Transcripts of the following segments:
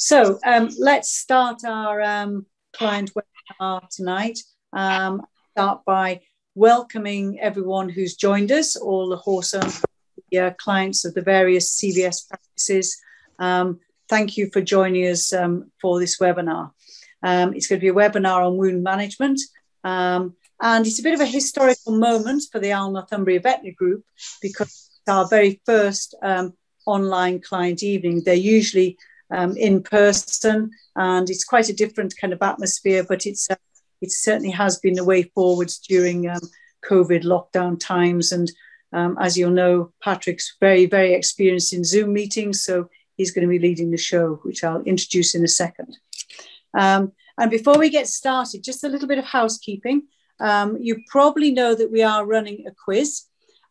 So um, let's start our um, client webinar tonight. Um, start by welcoming everyone who's joined us, all the horse uh, clients of the various CVS practices. Um, thank you for joining us um, for this webinar. Um, it's going to be a webinar on wound management. And it's a bit of a historical moment for the Alnorthumbria Veterinary Group because it's our very first online client evening. They're usually um, in person, and it's quite a different kind of atmosphere, but it's uh, it certainly has been the way forwards during um, COVID lockdown times. And um, as you'll know, Patrick's very, very experienced in Zoom meetings, so he's going to be leading the show, which I'll introduce in a second. Um, and before we get started, just a little bit of housekeeping. Um, you probably know that we are running a quiz,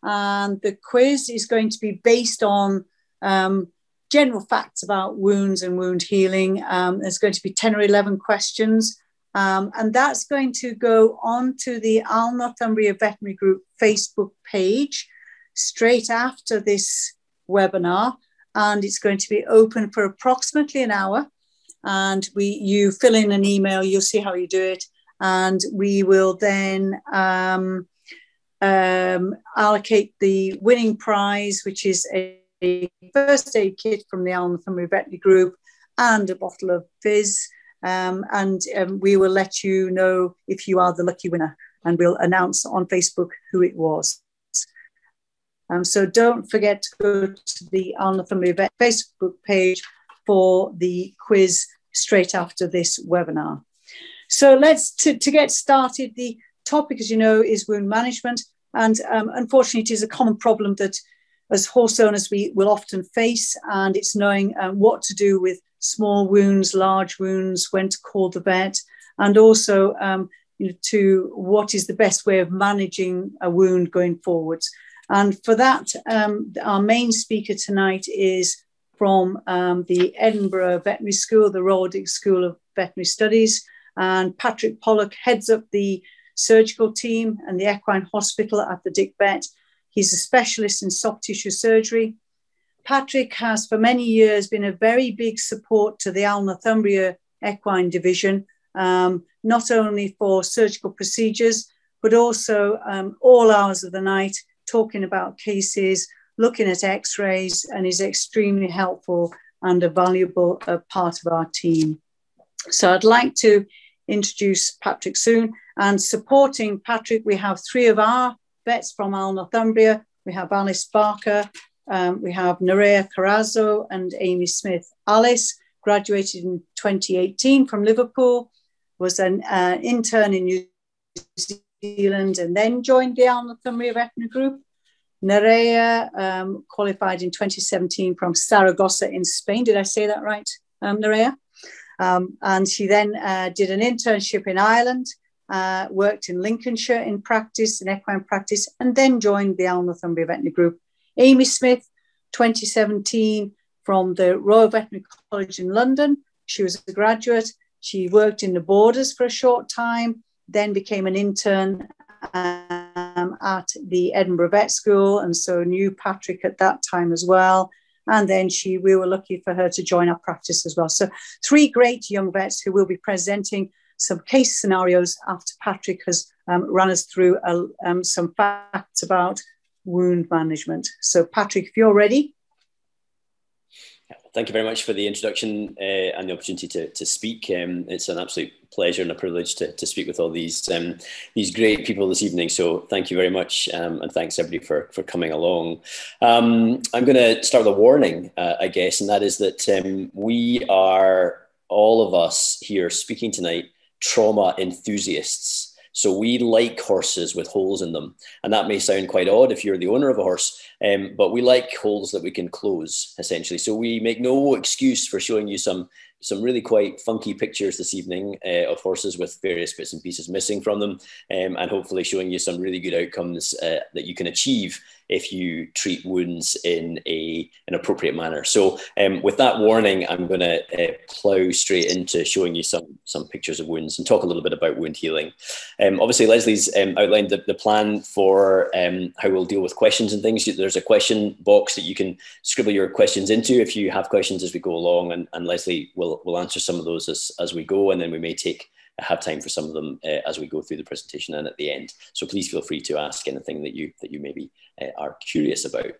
and the quiz is going to be based on um, general facts about wounds and wound healing. Um, there's going to be 10 or 11 questions, um, and that's going to go on to the Alnorthumbria Veterinary Group Facebook page straight after this webinar, and it's going to be open for approximately an hour. And we, you fill in an email, you'll see how you do it, and we will then um, um, allocate the winning prize, which is a, a, first aid kit from the Alnorthumbria Veterinary Group and a bottle of fizz. Um, and um, we will let you know if you are the lucky winner, and we'll announce on Facebook who it was. Um, so don't forget to go to the Alnorthumbria Vet Facebook page for the quiz straight after this webinar. So let's, to, to get started, the topic, as you know, is wound management. And um, unfortunately, it is a common problem that as horse owners we will often face, and it's knowing um, what to do with small wounds, large wounds, when to call the vet, and also um, you know, to what is the best way of managing a wound going forwards. And for that, um, our main speaker tonight is from um, the Edinburgh Veterinary School, the Royal Dick School of Veterinary Studies. And Patrick Pollock heads up the surgical team and the equine hospital at the Dick Vet. He's a specialist in soft tissue surgery. Patrick has for many years been a very big support to the Alnorthumbria Equine Division, um, not only for surgical procedures, but also um, all hours of the night, talking about cases, looking at x rays, and is extremely helpful and a valuable uh, part of our team. So I'd like to introduce Patrick soon. And supporting Patrick, we have three of our vets from Alnorthumbria. We have Alice Barker, um, we have Nerea Carazo and Amy Smith. Alice graduated in 2018 from Liverpool, was an uh, intern in New Zealand, and then joined the Alnorthumbria Veterinary Group. Nerea um, qualified in 2017 from Saragossa in Spain. Did I say that right, um, Nerea? Um, and she then uh, did an internship in Ireland, uh, worked in Lincolnshire in practice, in equine practice, and then joined the Alnorthumbria Veterinary Group. Amy Smith, 2017, from the Royal Veterinary College in London. She was a graduate. She worked in the borders for a short time, then became an intern um, at the Edinburgh Vet School, and so knew Patrick at that time as well. And then she, we were lucky for her to join our practice as well. So three great young vets who will be presenting some case scenarios after Patrick has um, run us through um, some facts about wound management. So Patrick, if you're ready. Thank you very much for the introduction uh, and the opportunity to, to speak. Um, it's an absolute pleasure and a privilege to, to speak with all these um, these great people this evening. So thank you very much, um, and thanks everybody for for coming along. Um, I'm going to start with a warning, uh, I guess, and that is that um, we are all of us here speaking tonight trauma enthusiasts. So we like horses with holes in them. And that may sound quite odd if you're the owner of a horse, um, but we like holes that we can close essentially. So we make no excuse for showing you some some really quite funky pictures this evening uh, of horses with various bits and pieces missing from them, um, and hopefully showing you some really good outcomes uh, that you can achieve if you treat wounds in a an appropriate manner. So, um, with that warning, I'm going to uh, plow straight into showing you some some pictures of wounds and talk a little bit about wound healing. Um, obviously, Leslie's um, outlined the, the plan for um, how we'll deal with questions and things. There's a question box that you can scribble your questions into if you have questions as we go along, and, and Leslie will will answer some of those as as we go, and then we may take have time for some of them uh, as we go through the presentation and at the end. So please feel free to ask anything that you that you maybe uh, are curious about.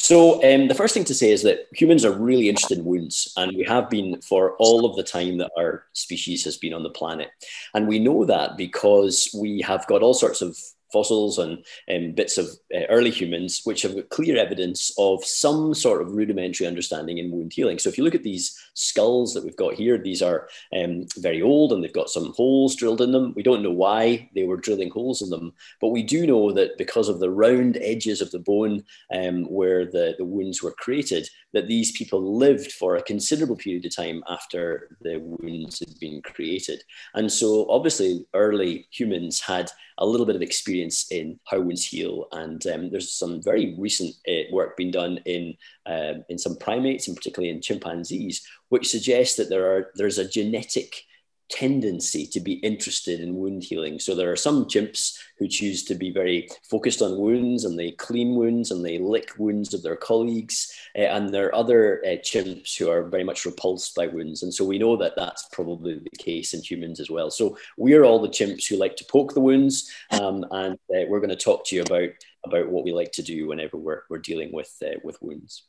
So um, the first thing to say is that humans are really interested in wounds, and we have been for all of the time that our species has been on the planet. And we know that because we have got all sorts of fossils and um, bits of uh, early humans, which have got clear evidence of some sort of rudimentary understanding in wound healing. So if you look at these skulls that we've got here, these are um, very old and they've got some holes drilled in them. We don't know why they were drilling holes in them, but we do know that because of the round edges of the bone um, where the, the wounds were created, that these people lived for a considerable period of time after the wounds had been created. And so obviously early humans had a little bit of experience in how wounds heal. And um, there's some very recent uh, work being done in um, in some primates, and particularly in chimpanzees, which suggests that there are there's a genetic tendency to be interested in wound healing. So there are some chimps who choose to be very focused on wounds and they clean wounds and they lick wounds of their colleagues. Uh, and there are other uh, chimps who are very much repulsed by wounds. And so we know that that's probably the case in humans as well. So we are all the chimps who like to poke the wounds. Um, and uh, we're going to talk to you about, about what we like to do whenever we're, we're dealing with, with wounds.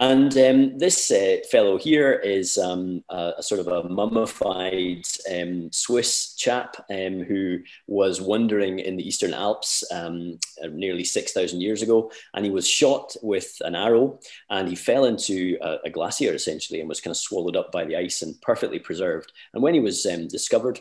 And um, this uh, fellow here is um, a, a, sort of a mummified um, Swiss chap um, who was wandering in the Eastern Alps um, uh, nearly 6,000 years ago. And he was shot with an arrow and he fell into a, a, glacier essentially and was kind of swallowed up by the ice and perfectly preserved. And when he was um, discovered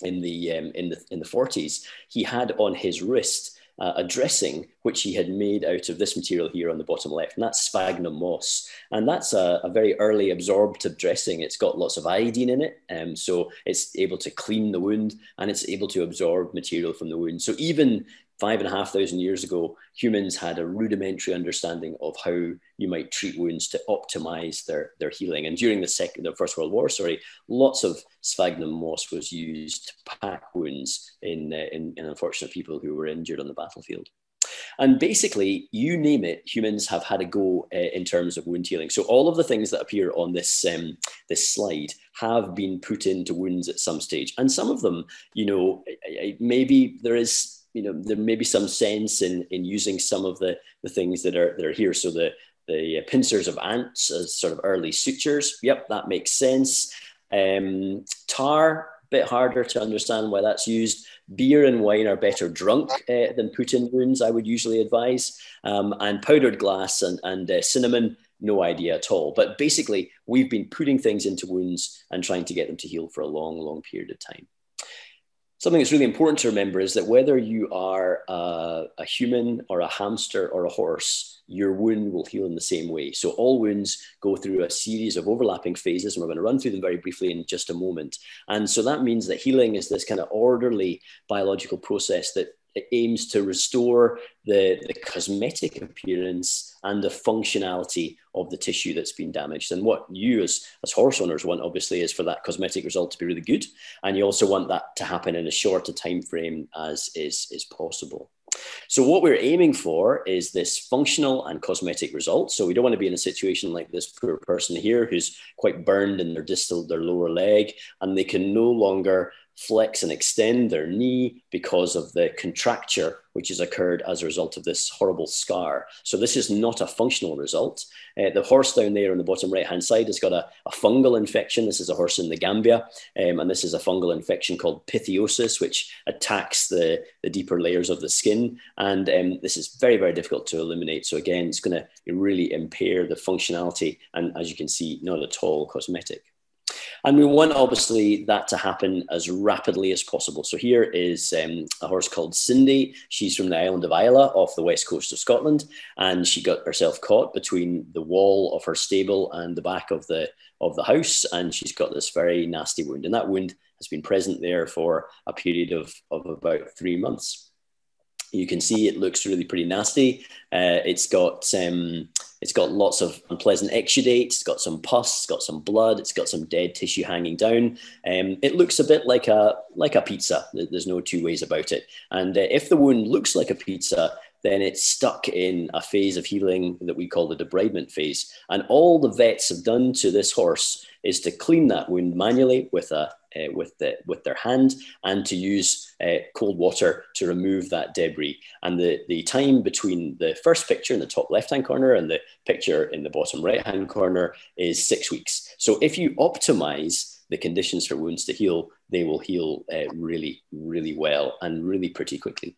in the, in, the, in the 40s, he had on his wrist uh, a dressing which he had made out of this material here on the bottom left, and that's sphagnum moss. And that's a, a very early absorptive dressing. It's got lots of iodine in it, um, so it's able to clean the wound and it's able to absorb material from the wound. So even five and a half thousand years ago, humans had a rudimentary understanding of how you might treat wounds to optimize their, their healing. And during the second, the First World War, sorry, lots of sphagnum moss was used to pack wounds in, uh, in, in unfortunate people who were injured on the battlefield. And basically, you name it, humans have had a go uh, in terms of wound healing. So all of the things that appear on this um, this slide have been put into wounds at some stage, and some of them, you know, maybe there is you know there may be some sense in in using some of the the things that are that are here. So the the pincers of ants as sort of early sutures. Yep that makes sense. Um, tar a bit harder to understand why that's used. Beer and wine are better drunk uh, than put in wounds i would usually advise. Um, and powdered glass and, and uh, cinnamon no idea at all. But basically we've been putting things into wounds and trying to get them to heal for a long long period of time something that's really important to remember is that whether you are a, a, human or a hamster or a horse, your wound will heal in the same way. So all wounds go through a series of overlapping phases, and we're going to run through them very briefly in just a moment. And so that means that healing is this kind of orderly biological process that aims to restore the, the cosmetic appearance and the functionality of the tissue that's been damaged. And what you as, as horse owners want, obviously, is for that cosmetic result to be really good. And you also want that to happen in as short a time frame as is, is possible. So what we're aiming for is this functional and cosmetic result. So we don't want to be in a situation like this poor person here who's quite burned in their distal, their lower leg, and they can no longer flex and extend their knee because of the contracture which has occurred as a result of this horrible scar. So this is not a functional result. Uh, the horse down there on the bottom right hand side has got a, a fungal infection. This is a horse in the Gambia, um, and this is a fungal infection called pythiosis, which attacks the, the deeper layers of the skin. And um, this is very, very difficult to eliminate. So again, it's going to really impair the functionality, and as you can see, not at all cosmetic. And we want obviously that to happen as rapidly as possible. So here is um, a horse called Cindy. She's from the island of Islay off the west coast of Scotland. And she got herself caught between the wall of her stable and the back of the, of the house. And she's got this very nasty wound. And that wound has been present there for a period of, of about three months. You can see it looks really pretty nasty. Uh, it's got um, it's got lots of unpleasant exudate. It's got some pus. It's got some blood. It's got some dead tissue hanging down. Um, it looks a bit like a like a pizza. There's no two ways about it. And uh, if the wound looks like a pizza, then it's stuck in a phase of healing that we call the debridement phase. And all the vets have done to this horse is to clean that wound manually with a uh, with the with their hand and to use uh, cold water to remove that debris. And the the time between the first picture in the top left hand corner and the picture in the bottom right hand corner is six weeks. So if you optimize the conditions for wounds to heal, they will heal uh, really, really well and really pretty quickly.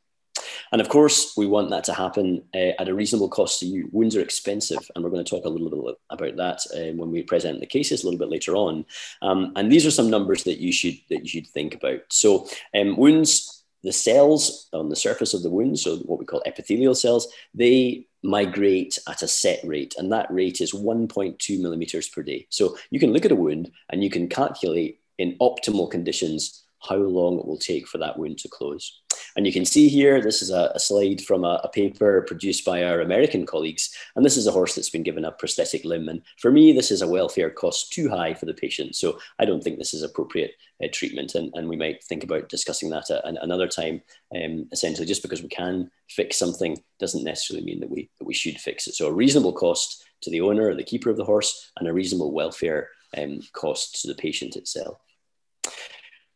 And of course, we want that to happen uh, at a reasonable cost to you. Wounds are expensive, and we're going to talk a little bit about that uh, when we present the cases a little bit later on. Um, and these are some numbers that you should that you should think about. So um, wounds. The cells on the surface of the wound, so what we call epithelial cells, they migrate at a set rate, and that rate is 1.2 millimeters per day. So you can look at a wound and you can calculate in optimal conditions how long it will take for that wound to close. And you can see here, this is a, a slide from a, a, paper produced by our American colleagues. And this is a horse that's been given a prosthetic limb. And for me, this is a welfare cost too high for the patient. So I don't think this is appropriate uh, treatment. And, and we might think about discussing that at another time. Um, essentially, just because we can fix something doesn't necessarily mean that we, that we should fix it. So a reasonable cost to the owner or the keeper of the horse and a reasonable welfare um, cost to the patient itself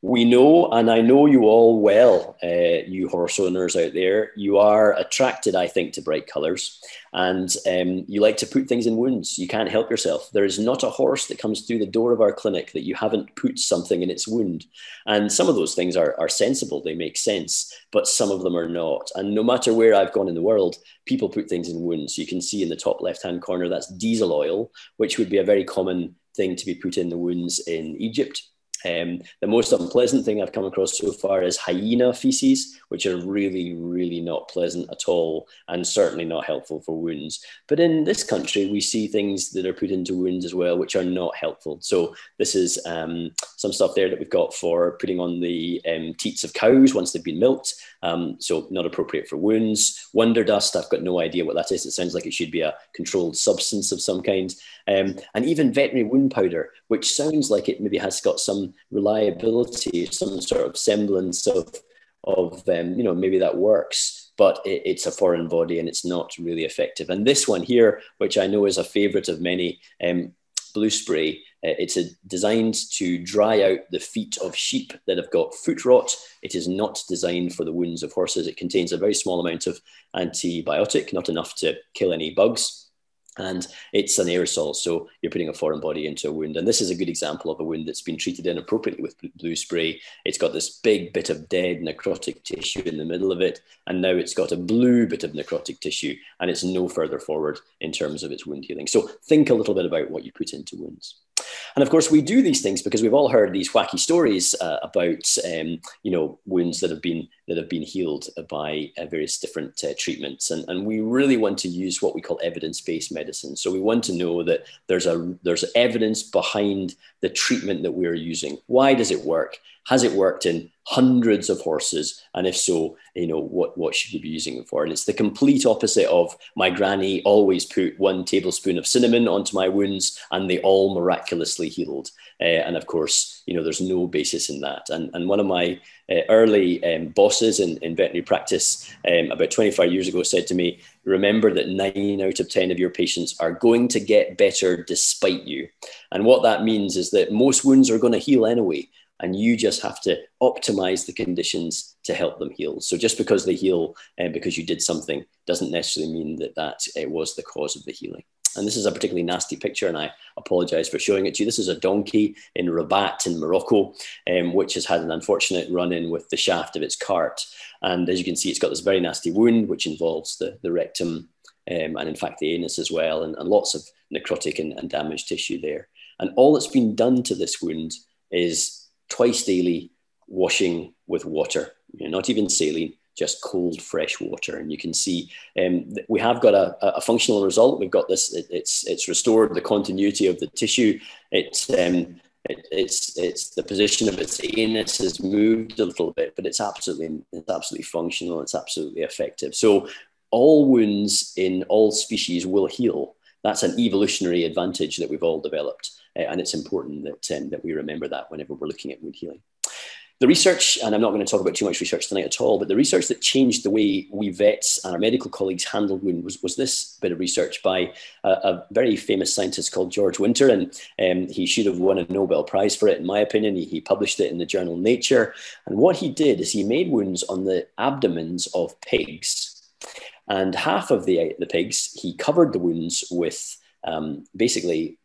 we know, and I know you all well, uh, you horse owners out there, you are attracted, I think, to bright colours and um, you like to put things in wounds. You can't help yourself. There is not a horse that comes through the door of our clinic that you haven't put something in its wound. And some of those things are, are sensible, they make sense, but some of them are not. And no matter where I've gone in the world, people put things in wounds. You can see in the top left hand corner that's diesel oil, which would be a very common thing to be put in the wounds in Egypt um, the most unpleasant thing I've come across so far is hyena feces, which are really, really not pleasant at all and certainly not helpful for wounds. But in this country, we see things that are put into wounds as well, which are not helpful. So this is um, some stuff there that we've got for putting on the um, teats of cows once they've been milked. Um, so not appropriate for wounds. Wonder dust, I've got no idea what that is. It sounds like it should be a controlled substance of some kind. Um, and even veterinary wound powder, which sounds like it maybe has got some reliability, some sort of semblance of, of um, you know, maybe that works, but it, it's a foreign body and it's not really effective. And this one here, which I know is a favorite of many, um, blue spray, uh, it's a, designed to dry out the feet of sheep that have got foot rot. It is not designed for the wounds of horses. It contains a very small amount of antibiotic, not enough to kill any bugs and it's an aerosol so you're putting a foreign body into a wound. And this is a good example of a wound that's been treated inappropriately with blue spray. It's got this big bit of dead necrotic tissue in the middle of it and now it's got a blue bit of necrotic tissue and it's no further forward in terms of its wound healing. So think a little bit about what you put into wounds and of course, we do these things because we've all heard these wacky stories uh, about, um, you know, wounds that have been that have been healed by uh, various different uh, treatments. And, and we really want to use what we call evidence-based medicine. So we want to know that there's a there's evidence behind the treatment that we're using. Why does it work? Has it worked in hundreds of horses? And if so, you know, what, what should we be using it for? And it's the complete opposite of my granny always put one tablespoon of cinnamon onto my wounds and they all miraculously healed. Uh, and of course, you know, there's no basis in that. And, and one of my uh, early um, bosses in, in veterinary practice um, about 25 years ago said to me, remember that nine out of 10 of your patients are going to get better despite you. And what that means is that most wounds are going to heal anyway and you just have to optimize the conditions to help them heal. So just because they heal and uh, because you did something doesn't necessarily mean that that uh, was the cause of the healing. And this is a particularly nasty picture, and I apologize for showing it to you. This is a donkey in Rabat in Morocco, um, which has had an unfortunate run in with the shaft of its cart. And as you can see, it's got this very nasty wound, which involves the, the rectum um, and, in fact, the anus as well, and, and lots of necrotic and, and damaged tissue there. And all that's been done to this wound is twice daily washing with water, you know, not even saline, just cold, fresh water. And you can see um, we have got a, a, functional result. We've got this, it, it's, it's restored the continuity of the tissue. It, um, It, it's it's the position of its anus has moved a little bit, but it's absolutely it's absolutely functional. It's absolutely effective. So all wounds in all species will heal. That's an evolutionary advantage that we've all developed, uh, and it's important that um, that we remember that whenever we're looking at wound healing the research, and I'm not going to talk about too much research tonight at all, but the research that changed the way we vets and our medical colleagues handled wound was, was this bit of research by a, a very famous scientist called George Winter. And um, he should have won a Nobel Prize for it, in my opinion. He, he published it in the journal Nature. And what he did is he made wounds on the abdomens of pigs. And half of the, the pigs, he covered the wounds with um, basically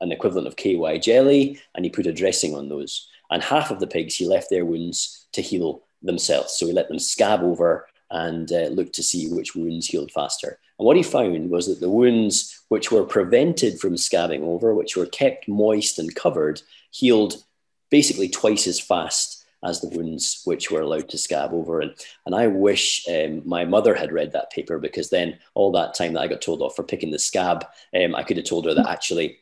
an equivalent of KY jelly, and he put a dressing on those. And half of the pigs, he left their wounds to heal themselves. So he let them scab over and uh, looked to see which wounds healed faster. And what he found was that the wounds which were prevented from scabbing over, which were kept moist and covered, healed basically twice as fast as the wounds which were allowed to scab over. And, and I wish um, my mother had read that paper because then all that time that I got told off for picking the scab, um, I could have told her that actually,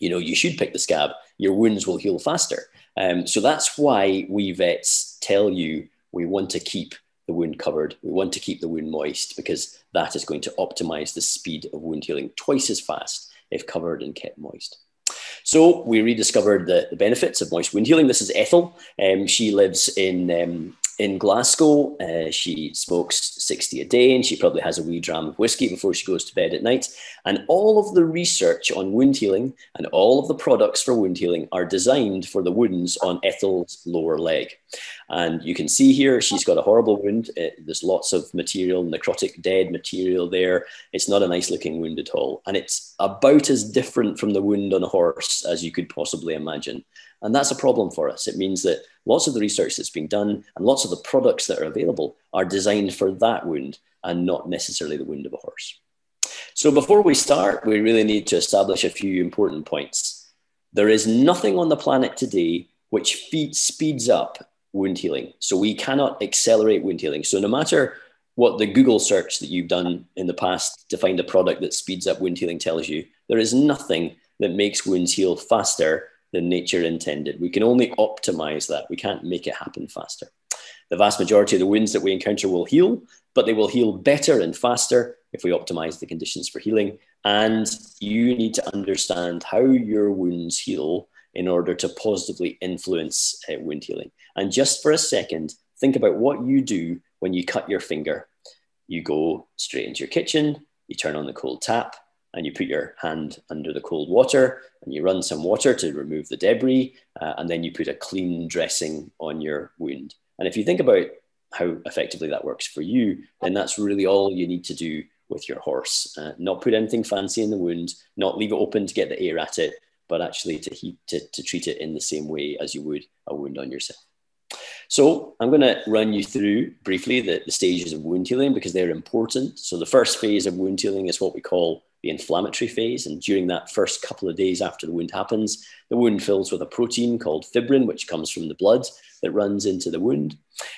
you know, you should pick the scab. Your wounds will heal faster. Um, so that's why we vets tell you we want to keep the wound covered. We want to keep the wound moist because that is going to optimize the speed of wound healing twice as fast if covered and kept moist. So we rediscovered the, the benefits of moist wound healing. This is Ethel. Um, she lives in um, in Glasgow. Uh, she smokes 60 a day and she probably has a wee dram of whiskey before she goes to bed at night. And all of the research on wound healing and all of the products for wound healing are designed for the wounds on Ethel's lower leg. And you can see here, she's got a horrible wound. Uh, there's lots of material, necrotic, dead material there. It's not a nice looking wound at all. And it's about as different from the wound on a horse as you could possibly imagine. And that's a problem for us. It means that lots of the research that's being done and lots of the products that are available are designed for that wound and not necessarily the wound of a horse. So before we start, we really need to establish a few important points. There is nothing on the planet today which feed, speeds up wound healing. So we cannot accelerate wound healing. So no matter what the Google search that you've done in the past to find a product that speeds up wound healing tells you, there is nothing that makes wounds heal faster than nature intended. We can only optimize that. We can't make it happen faster. The vast majority of the wounds that we encounter will heal, but they will heal better and faster if we optimize the conditions for healing. And you need to understand how your wounds heal in order to positively influence uh, wound healing. And just for a second, think about what you do when you cut your finger. You go straight into your kitchen, you turn on the cold tap, and you put your hand under the cold water and you run some water to remove the debris, uh, and then you put a clean dressing on your wound. And if you think about how effectively that works for you, then that's really all you need to do with your horse. Uh, not put anything fancy in the wound, not leave it open to get the air at it, but actually to, heat, to, to treat it in the same way as you would a wound on yourself. So I'm going to run you through briefly the, the stages of wound healing because they're important. So the first phase of wound healing is what we call the inflammatory phase. And during that first couple of days after the wound happens, the wound fills with a protein called fibrin, which comes from the blood that runs into the wound.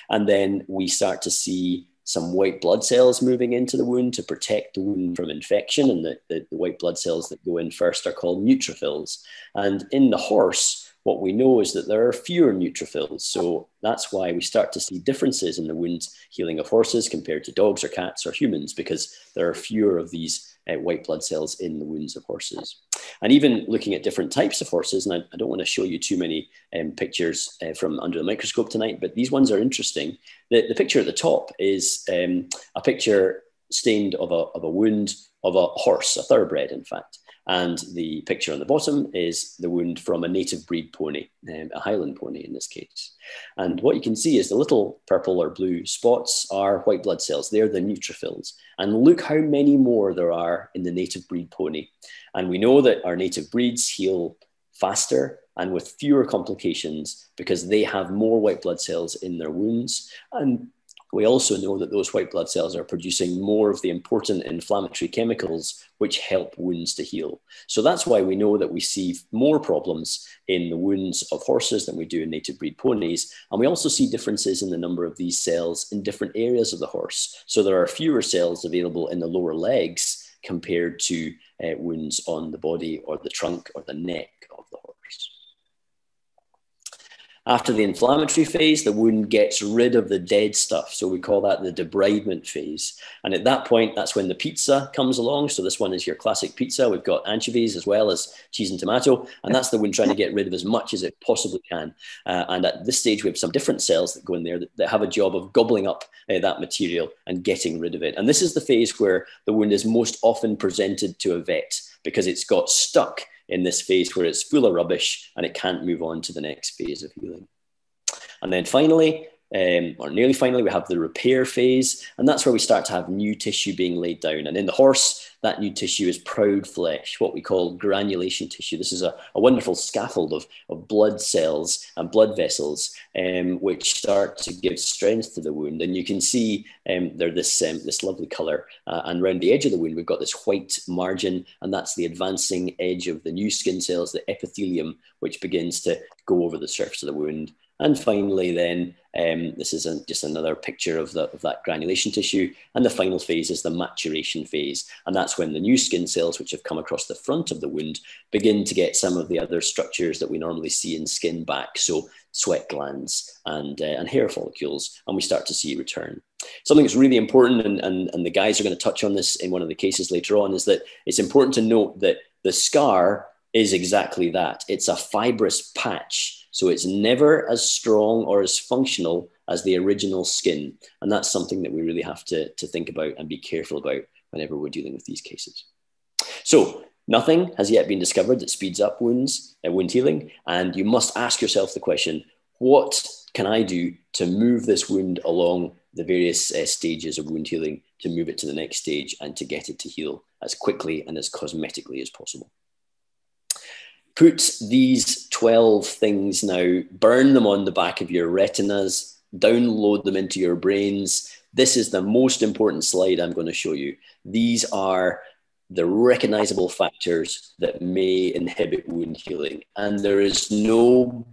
And then we start to see some white blood cells moving into the wound to protect the wound from infection. And the, the, the white blood cells that go in first are called neutrophils. And in the horse, what we know is that there are fewer neutrophils. So that's why we start to see differences in the wound healing of horses compared to dogs or cats or humans, because there are fewer of these uh, white blood cells in the wounds of horses. And even looking at different types of horses, and I, I don't want to show you too many um, pictures uh, from under the microscope tonight, but these ones are interesting. The, the picture at the top is um, a picture stained of a, of a wound of a horse, a thoroughbred, in fact. And the picture on the bottom is the wound from a native breed pony, um, a Highland pony in this case. And what you can see is the little purple or blue spots are white blood cells. They're the neutrophils. And look how many more there are in the native breed pony. And we know that our native breeds heal faster and with fewer complications because they have more white blood cells in their wounds. And we also know that those white blood cells are producing more of the important inflammatory chemicals which help wounds to heal. So that's why we know that we see more problems in the wounds of horses than we do in native breed ponies. And we also see differences in the number of these cells in different areas of the horse. So there are fewer cells available in the lower legs compared to uh, wounds on the body or the trunk or the neck of the horse. After the inflammatory phase, the wound gets rid of the dead stuff. So we call that the debridement phase. And at that point, that's when the pizza comes along. So this one is your classic pizza. We've got anchovies as well as cheese and tomato. And that's the wound trying to get rid of as much as it possibly can. Uh, and at this stage, we have some different cells that go in there that, that have a job of gobbling up uh, that material and getting rid of it. And this is the phase where the wound is most often presented to a vet because it's got stuck in this phase where it's full of rubbish and it can't move on to the next phase of healing. And then finally, um, or nearly finally, we have the repair phase, and that's where we start to have new tissue being laid down. And in the horse, that new tissue is proud flesh, what we call granulation tissue. This is a, a wonderful scaffold of, of blood cells and blood vessels, um, which start to give strength to the wound. And you can see um, they're this, um, this lovely color. Uh, and around the edge of the wound, we've got this white margin, and that's the advancing edge of the new skin cells, the epithelium, which begins to go over the surface of the wound. And finally, then, um, this is a, just another picture of, the, of that granulation tissue. And the final phase is the maturation phase. And that's when the new skin cells, which have come across the front of the wound, begin to get some of the other structures that we normally see in skin back. So sweat glands and, uh, and hair follicles. And we start to see return. Something that's really important, and, and, and the guys are going to touch on this in one of the cases later on, is that it's important to note that the scar is exactly that. It's a fibrous patch so it's never as strong or as functional as the original skin. And that's something that we really have to, to think about and be careful about whenever we're dealing with these cases. So nothing has yet been discovered that speeds up wounds, uh, wound healing. And you must ask yourself the question, what can I do to move this wound along the various uh, stages of wound healing to move it to the next stage and to get it to heal as quickly and as cosmetically as possible? Put these 12 things now, burn them on the back of your retinas, download them into your brains. This is the most important slide I'm going to show you. These are the recognizable factors that may inhibit wound healing. And there is no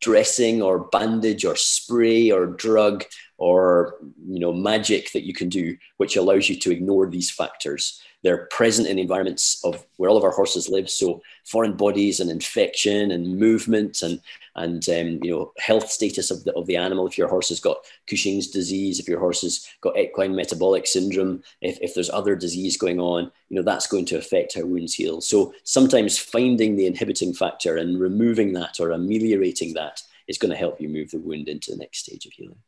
dressing or bandage or spray or drug or you know magic that you can do which allows you to ignore these factors they're present in environments of where all of our horses live. So foreign bodies and infection and movement and and um, you know health status of the of the animal. If your horse has got Cushing's disease, if your horse has got equine metabolic syndrome, if, if there's other disease going on, you know that's going to affect how wounds heal. So sometimes finding the inhibiting factor and removing that or ameliorating that is going to help you move the wound into the next stage of healing.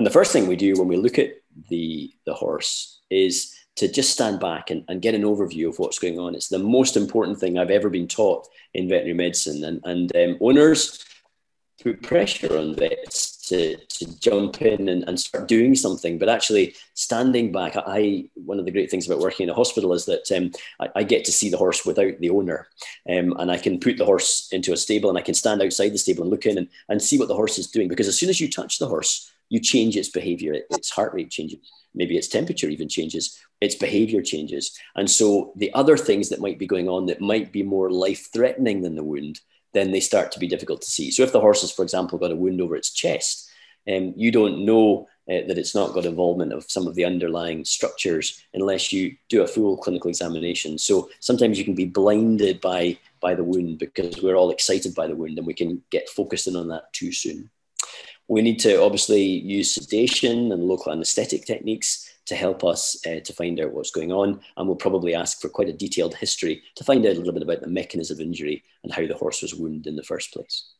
And the first thing we do when we look at the the horse is to just stand back and, and get an overview of what's going on. It's the most important thing I've ever been taught in veterinary medicine. And, and um, owners put pressure on vets to, to jump in and, and start doing something, but actually standing back. I one of the great things about working in a hospital is that um, I, I, get to see the horse without the owner, um, and I can put the horse into a stable and I can stand outside the stable and look in and, and see what the horse is doing. Because as soon as you touch the horse, you change its behavior, its heart rate changes, maybe its temperature even changes, its behavior changes. And so the other things that might be going on that might be more life threatening than the wound, then they start to be difficult to see. So if the horse has, for example, got a wound over its chest, um, you don't know uh, that it's not got involvement of some of the underlying structures unless you do a full clinical examination. So sometimes you can be blinded by by the wound because we're all excited by the wound and we can get focused in on that too soon. We need to obviously use sedation and local anesthetic techniques to help us uh, to find out what's going on. And we'll probably ask for quite a detailed history to find out a little bit about the mechanism of injury and how the horse was wounded in the first place.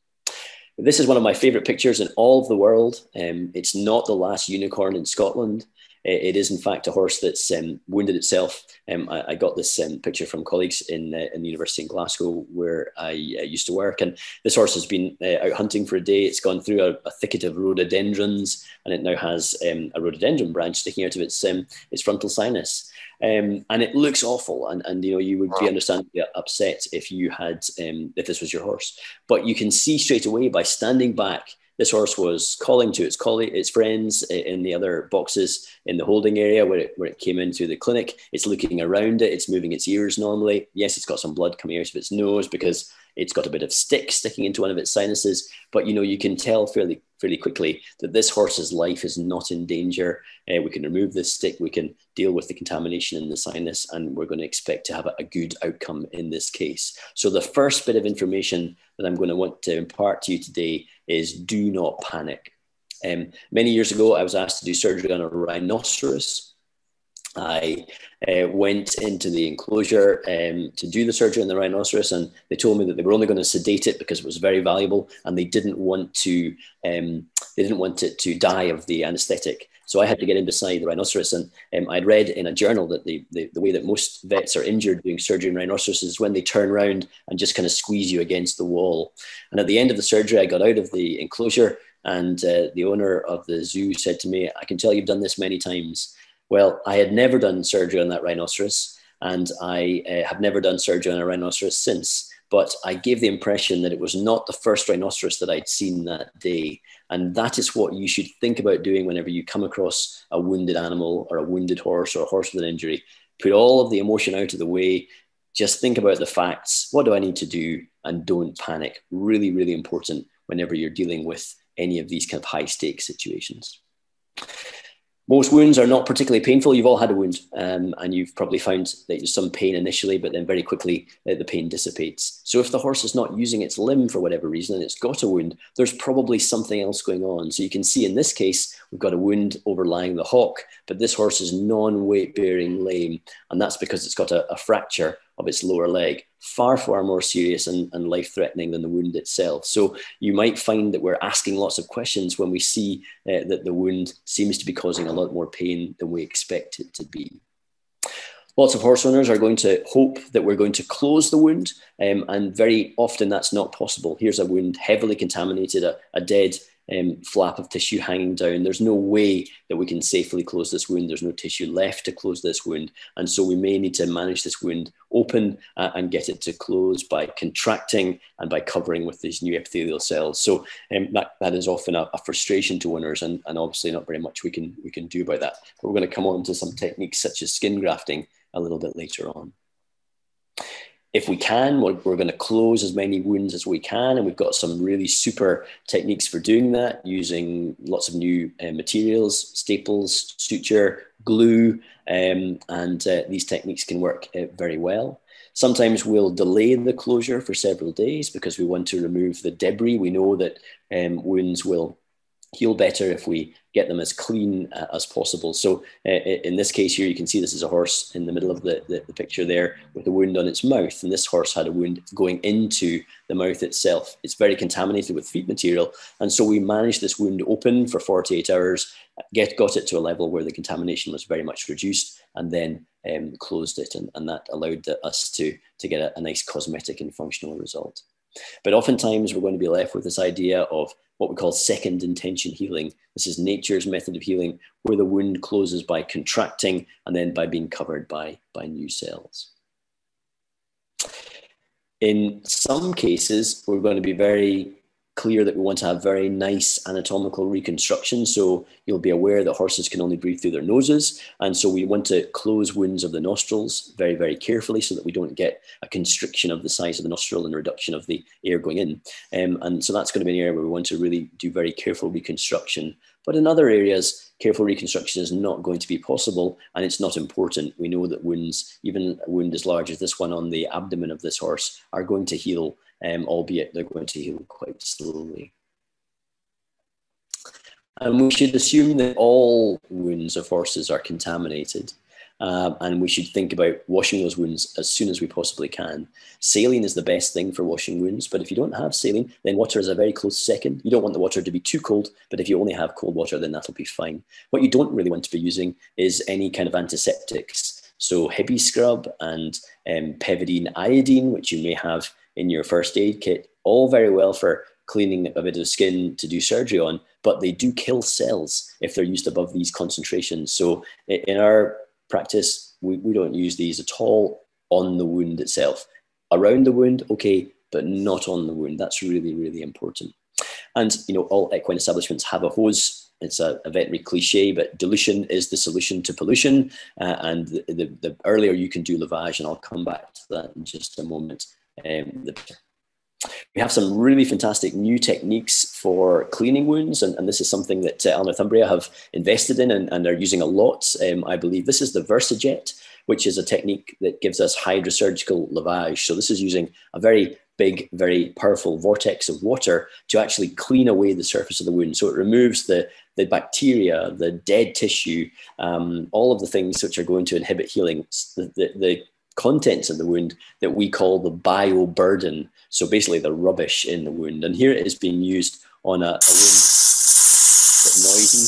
This is one of my favorite pictures in all of the world. Um, it's not the last unicorn in Scotland. It is, in fact, a horse that's um, wounded itself. Um, I, I, got this um, picture from colleagues in, uh, in the university in Glasgow where I uh, used to work. And this horse has been uh, out hunting for a day. It's gone through a, a thicket of rhododendrons and it now has um, a rhododendron branch sticking out of its, um, its frontal sinus. Um, and it looks awful. And, and you know you would be understandably upset if you had if this was your horse. But you can see straight away by standing back this horse was calling to its colleague, its friends in the other boxes in the holding area where it, where it came into the clinic. It's looking around it. It's moving its ears normally. Yes, it's got some blood coming out of its nose because it's got a bit of stick sticking into one of its sinuses, but you know you can tell fairly fairly quickly that this horse's life is not in danger. Uh, we can remove this stick, we can deal with the contamination in the sinus, and we're going to expect to have a, good outcome in this case. So the first bit of information that I'm going to want to impart to you today is do not panic. Um, many years ago, I was asked to do surgery on a rhinoceros I uh, went into the enclosure um, to do the surgery on the rhinoceros, and they told me that they were only going to sedate it because it was very valuable, and they didn't want to um, they didn't want it to die of the anaesthetic. So I had to get in beside the rhinoceros, and um, I'd read in a journal that the, the, the way that most vets are injured doing surgery on rhinoceros is when they turn around and just kind of squeeze you against the wall. And at the end of the surgery, I got out of the enclosure, and uh, the owner of the zoo said to me, "I can tell you've done this many times." Well, I had never done surgery on that rhinoceros, and I uh, have never done surgery on a rhinoceros since. But I gave the impression that it was not the first rhinoceros that I'd seen that day. And that is what you should think about doing whenever you come across a wounded animal or a wounded horse or a horse with an injury. Put all of the emotion out of the way. Just think about the facts. What do I need to do? And don't panic. Really, really important whenever you're dealing with any of these kind of high stakes situations. Most wounds are not particularly painful. You've all had a wound, um, and you've probably found that there's some pain initially, but then very quickly uh, the pain dissipates. So if the horse is not using its limb for whatever reason and it's got a wound, there's probably something else going on. So you can see in this case, we've got a wound overlying the hock, but this horse is non-weight bearing lame, and that's because it's got a, a fracture of its lower leg, far, far more serious and, and life threatening than the wound itself. So you might find that we're asking lots of questions when we see uh, that the wound seems to be causing a lot more pain than we expect it to be. Lots of horse owners are going to hope that we're going to close the wound, um, and very often that's not possible. Here's a wound heavily contaminated, a, a dead um, flap of tissue hanging down. There's no way that we can safely close this wound. There's no tissue left to close this wound. And so we may need to manage this wound open uh, and get it to close by contracting and by covering with these new epithelial cells. So um, that, that is often a, a, frustration to owners and, and obviously not very much we can, we can do about that. But we're going to come on to some techniques such as skin grafting a little bit later on if we can, we're, we're, going to close as many wounds as we can. And we've got some really super techniques for doing that using lots of new uh, materials, staples, suture, glue, um, and uh, these techniques can work uh, very well. Sometimes we'll delay the closure for several days because we want to remove the debris. We know that um, wounds will heal better if we get them as clean uh, as possible. So uh, in this case here, you can see this is a horse in the middle of the, the, the, picture there with a wound on its mouth. And this horse had a wound going into the mouth itself. It's very contaminated with feed material. And so we managed this wound open for 48 hours, get, got it to a level where the contamination was very much reduced and then um, closed it. And, and that allowed us to, to get a, a nice cosmetic and functional result. But oftentimes we're going to be left with this idea of what we call second intention healing. This is nature's method of healing, where the wound closes by contracting and then by being covered by, by new cells. In some cases, we're going to be very clear that we want to have very nice anatomical reconstruction. So you'll be aware that horses can only breathe through their noses. And so we want to close wounds of the nostrils very, very carefully so that we don't get a constriction of the size of the nostril and reduction of the air going in. Um, and so that's going to be an area where we want to really do very careful reconstruction. But in other areas, careful reconstruction is not going to be possible and it's not important. We know that wounds, even a wound as large as this one on the abdomen of this horse, are going to heal um, albeit they're going to heal quite slowly. And we should assume that all wounds of horses are contaminated. Um, and we should think about washing those wounds as soon as we possibly can. Saline is the best thing for washing wounds, but if you don't have saline, then water is a very close second. You don't want the water to be too cold, but if you only have cold water, then that'll be fine. What you don't really want to be using is any kind of antiseptics. So Hibiscrub and um, Povidone iodine, which you may have in your first aid kit, all very well for cleaning a bit of skin to do surgery on, but they do kill cells if they're used above these concentrations. So in our practice, we, we don't use these at all on the wound itself. Around the wound, okay, but not on the wound. That's really, really important. And you know, all equine establishments have a hose. It's a, a veterinary cliche, but dilution is the solution to pollution. Uh, and the, the, the, earlier you can do lavage, and I'll come back to that in just a moment, um, the We have some really fantastic new techniques for cleaning wounds, and, and this is something that uh, Northumbria have invested in and, and are using a lot. Um, I believe this is the VersaJet, which is a technique that gives us hydrosurgical lavage. So this is using a very big, very powerful vortex of water to actually clean away the surface of the wound. So it removes the, the bacteria, the dead tissue, um, all of the things which are going to inhibit healing. The, the, the contents of the wound that we call the bioburden. So basically the rubbish in the wound. And here it is being used on a, a wound noisy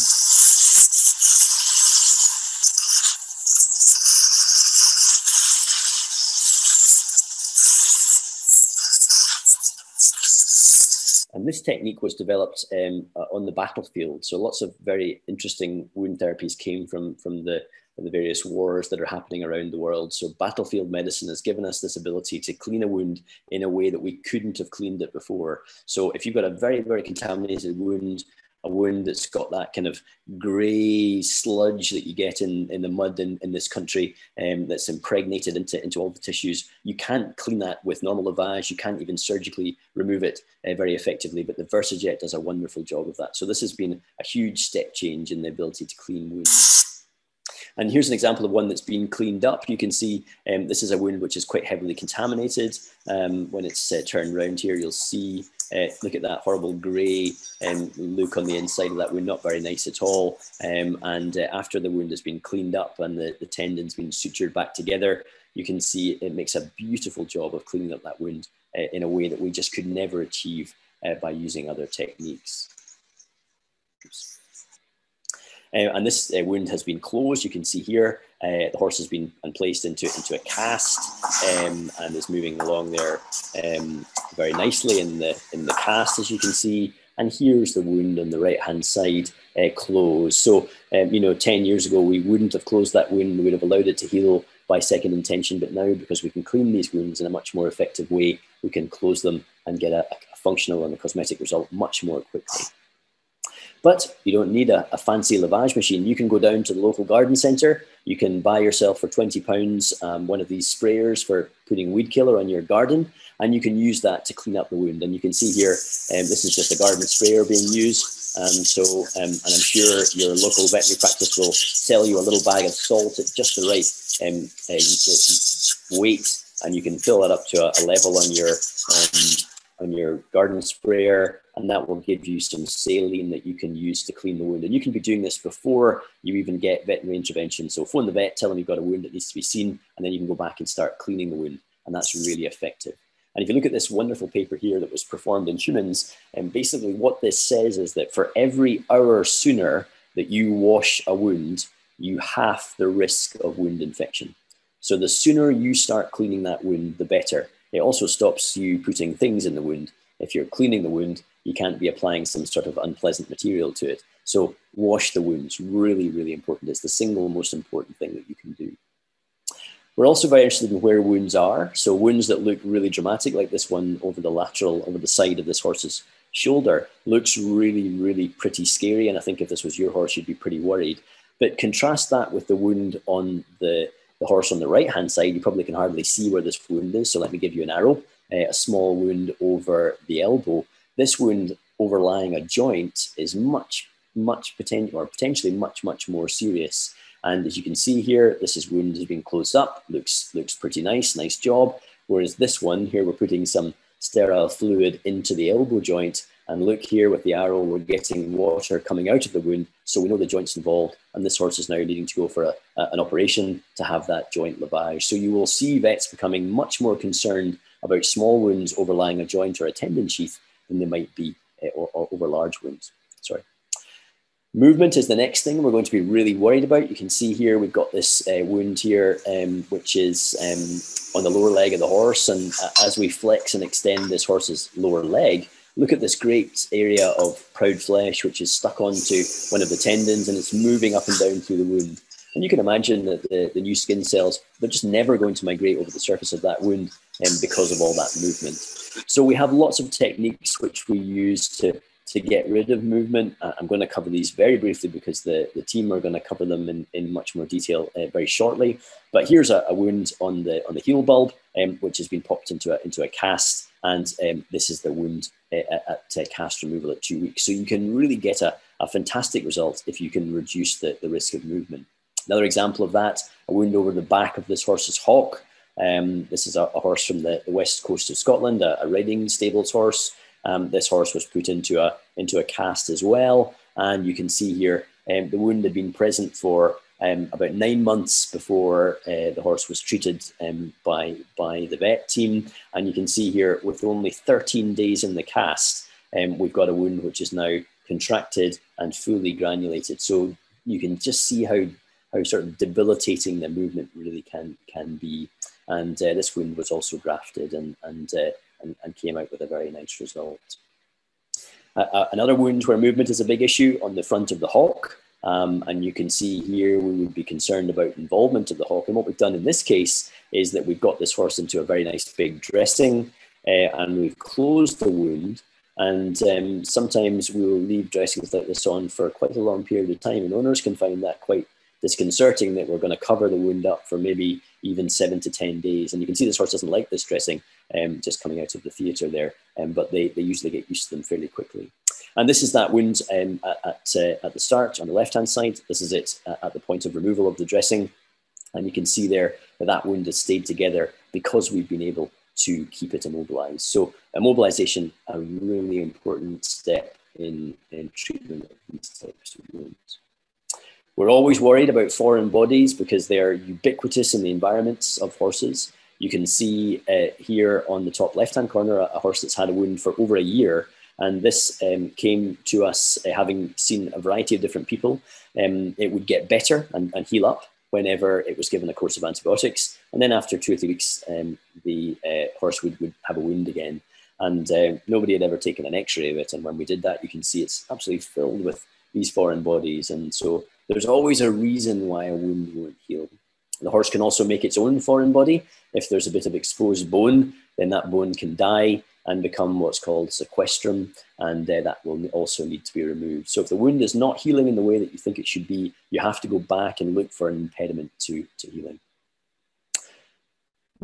And this technique was developed um, uh, on the battlefield. So lots of very interesting wound therapies came from, from the, the various wars that are happening around the world. So battlefield medicine has given us this ability to clean a wound in a way that we couldn't have cleaned it before. So if you've got a very, very contaminated wound, a wound that's got that kind of grey sludge that you get in, in the mud in, in this country um, that's impregnated into, into all the tissues. You can't clean that with normal lavage. You can't even surgically remove it uh, very effectively, but the VersaJet does a wonderful job of that. So this has been a huge step change in the ability to clean wounds. And here's an example of one that's been cleaned up. You can see um, this is a wound which is quite heavily contaminated. Um, when it's uh, turned around here, you'll see uh, look at that horrible grey um, look on the inside of that wound, not very nice at all. Um, and uh, after the wound has been cleaned up and the, the tendon's been sutured back together, you can see it makes a beautiful job of cleaning up that wound uh, in a way that we just could never achieve uh, by using other techniques. Oops. Uh, and this uh, wound has been closed. You can see here uh, the horse has been placed into, into a cast um, and is moving along there um, very nicely in the, in the cast, as you can see. And here's the wound on the right hand side uh, closed. So, um, you know, 10 years ago, we wouldn't have closed that wound, we would have allowed it to heal by second intention. But now, because we can clean these wounds in a much more effective way, we can close them and get a, a functional and a cosmetic result much more quickly. But you don't need a, a, fancy lavage machine. You can go down to the local garden centre. You can buy yourself for £20 um, one of these sprayers for putting weed killer on your garden, and you can use that to clean up the wound. And you can see here, um, this is just a garden sprayer being used. Um, so, um, and I'm sure your local veterinary practice will sell you a little bag of salt at just the right um, uh, weight, and you can fill that up to a, a level on your um, on your garden sprayer, and that will give you some saline that you can use to clean the wound. And you can be doing this before you even get veterinary intervention. So phone the vet, tell them you've got a wound that needs to be seen, and then you can go back and start cleaning the wound. And that's really effective. And if you look at this wonderful paper here that was performed in humans, and um, basically what this says is that for every hour sooner that you wash a wound, you half the risk of wound infection. So the sooner you start cleaning that wound, the better. It also stops you putting things in the wound. If you're cleaning the wound, you can't be applying some sort of unpleasant material to it. So wash the wounds, really, really important. It's the single most important thing that you can do. We're also very interested in where wounds are. So wounds that look really dramatic, like this one over the lateral, over the side of this horse's shoulder, looks really, really pretty scary. And I think if this was your horse, you'd be pretty worried. But contrast that with the wound on the the horse on the right hand side, you probably can hardly see where this wound is. So let me give you an arrow, uh, a small wound over the elbow. This wound overlying a joint is much, much potential or potentially much, much more serious. And as you can see here, this is wound has been closed up, looks, looks pretty nice, nice job. Whereas this one here, we're putting some sterile fluid into the elbow joint and look here with the arrow, we're getting water coming out of the wound. So we know the joint's involved. And this horse is now needing to go for a, a, an operation to have that joint lavage. So you will see vets becoming much more concerned about small wounds overlying a joint or a tendon sheath than they might be uh, or, or over large wounds. Sorry. Movement is the next thing we're going to be really worried about. You can see here we've got this uh, wound here, um, which is um, on the lower leg of the horse. And uh, as we flex and extend this horse's lower leg, look at this great area of proud flesh, which is stuck onto one of the tendons and it's moving up and down through the wound. And you can imagine that the, the new skin cells, they're just never going to migrate over the surface of that wound um, because of all that movement. So we have lots of techniques which we use to, to get rid of movement. Uh, I'm going to cover these very briefly because the, the team are going to cover them in, in much more detail uh, very shortly. But here's a, a, wound on the, on the heel bulb, um, which has been popped into a, into a cast and um, this is the wound uh, at, uh, cast removal at two weeks. So you can really get a, a fantastic result if you can reduce the, the risk of movement. Another example of that, a wound over the back of this horse's hock. Um, this is a, a, horse from the, the, west coast of Scotland, a, a Reading stables horse. Um, this horse was put into a, into a cast as well. And you can see here um, the wound had been present for um, about nine months before uh, the horse was treated um, by, by the vet team. And you can see here, with only 13 days in the cast, um, we've got a wound which is now contracted and fully granulated. So you can just see how, how sort of debilitating the movement really can, can be. And uh, this wound was also grafted and, and, uh, and, and, came out with a very nice result. Uh, another wound where movement is a big issue on the front of the hock. Um, and you can see here we would be concerned about involvement of the hock. And what we've done in this case is that we've got this horse into a very nice big dressing uh, and we've closed the wound. And um, sometimes we will leave dressings like this on for quite a long period of time. And owners can find that quite disconcerting that we're going to cover the wound up for maybe even seven to 10 days. And you can see this horse doesn't like this dressing um, just coming out of the theatre there, um, but they, they usually get used to them fairly quickly. And this is that wound um, at, at, uh, at, the start on the left-hand side. This is it at the point of removal of the dressing. And you can see there that that wound has stayed together because we've been able to keep it immobilized. So immobilization, a really important step in, in treatment of these types of wounds. We're always worried about foreign bodies because they are ubiquitous in the environments of horses. You can see uh, here on the top left-hand corner a, horse that's had a wound for over a year and this um, came to us uh, having seen a variety of different people. Um, it would get better and, and, heal up whenever it was given a course of antibiotics. And then after two or three weeks, um, the uh, horse would, would have a wound again. And uh, nobody had ever taken an x ray of it. And when we did that, you can see it's absolutely filled with these foreign bodies. And so there's always a reason why a wound won't heal. The horse can also make its own foreign body. If there's a bit of exposed bone, then that bone can die and become what's called sequestrum, and uh, that will also need to be removed. So if the wound is not healing in the way that you think it should be, you have to go back and look for an impediment to, to healing.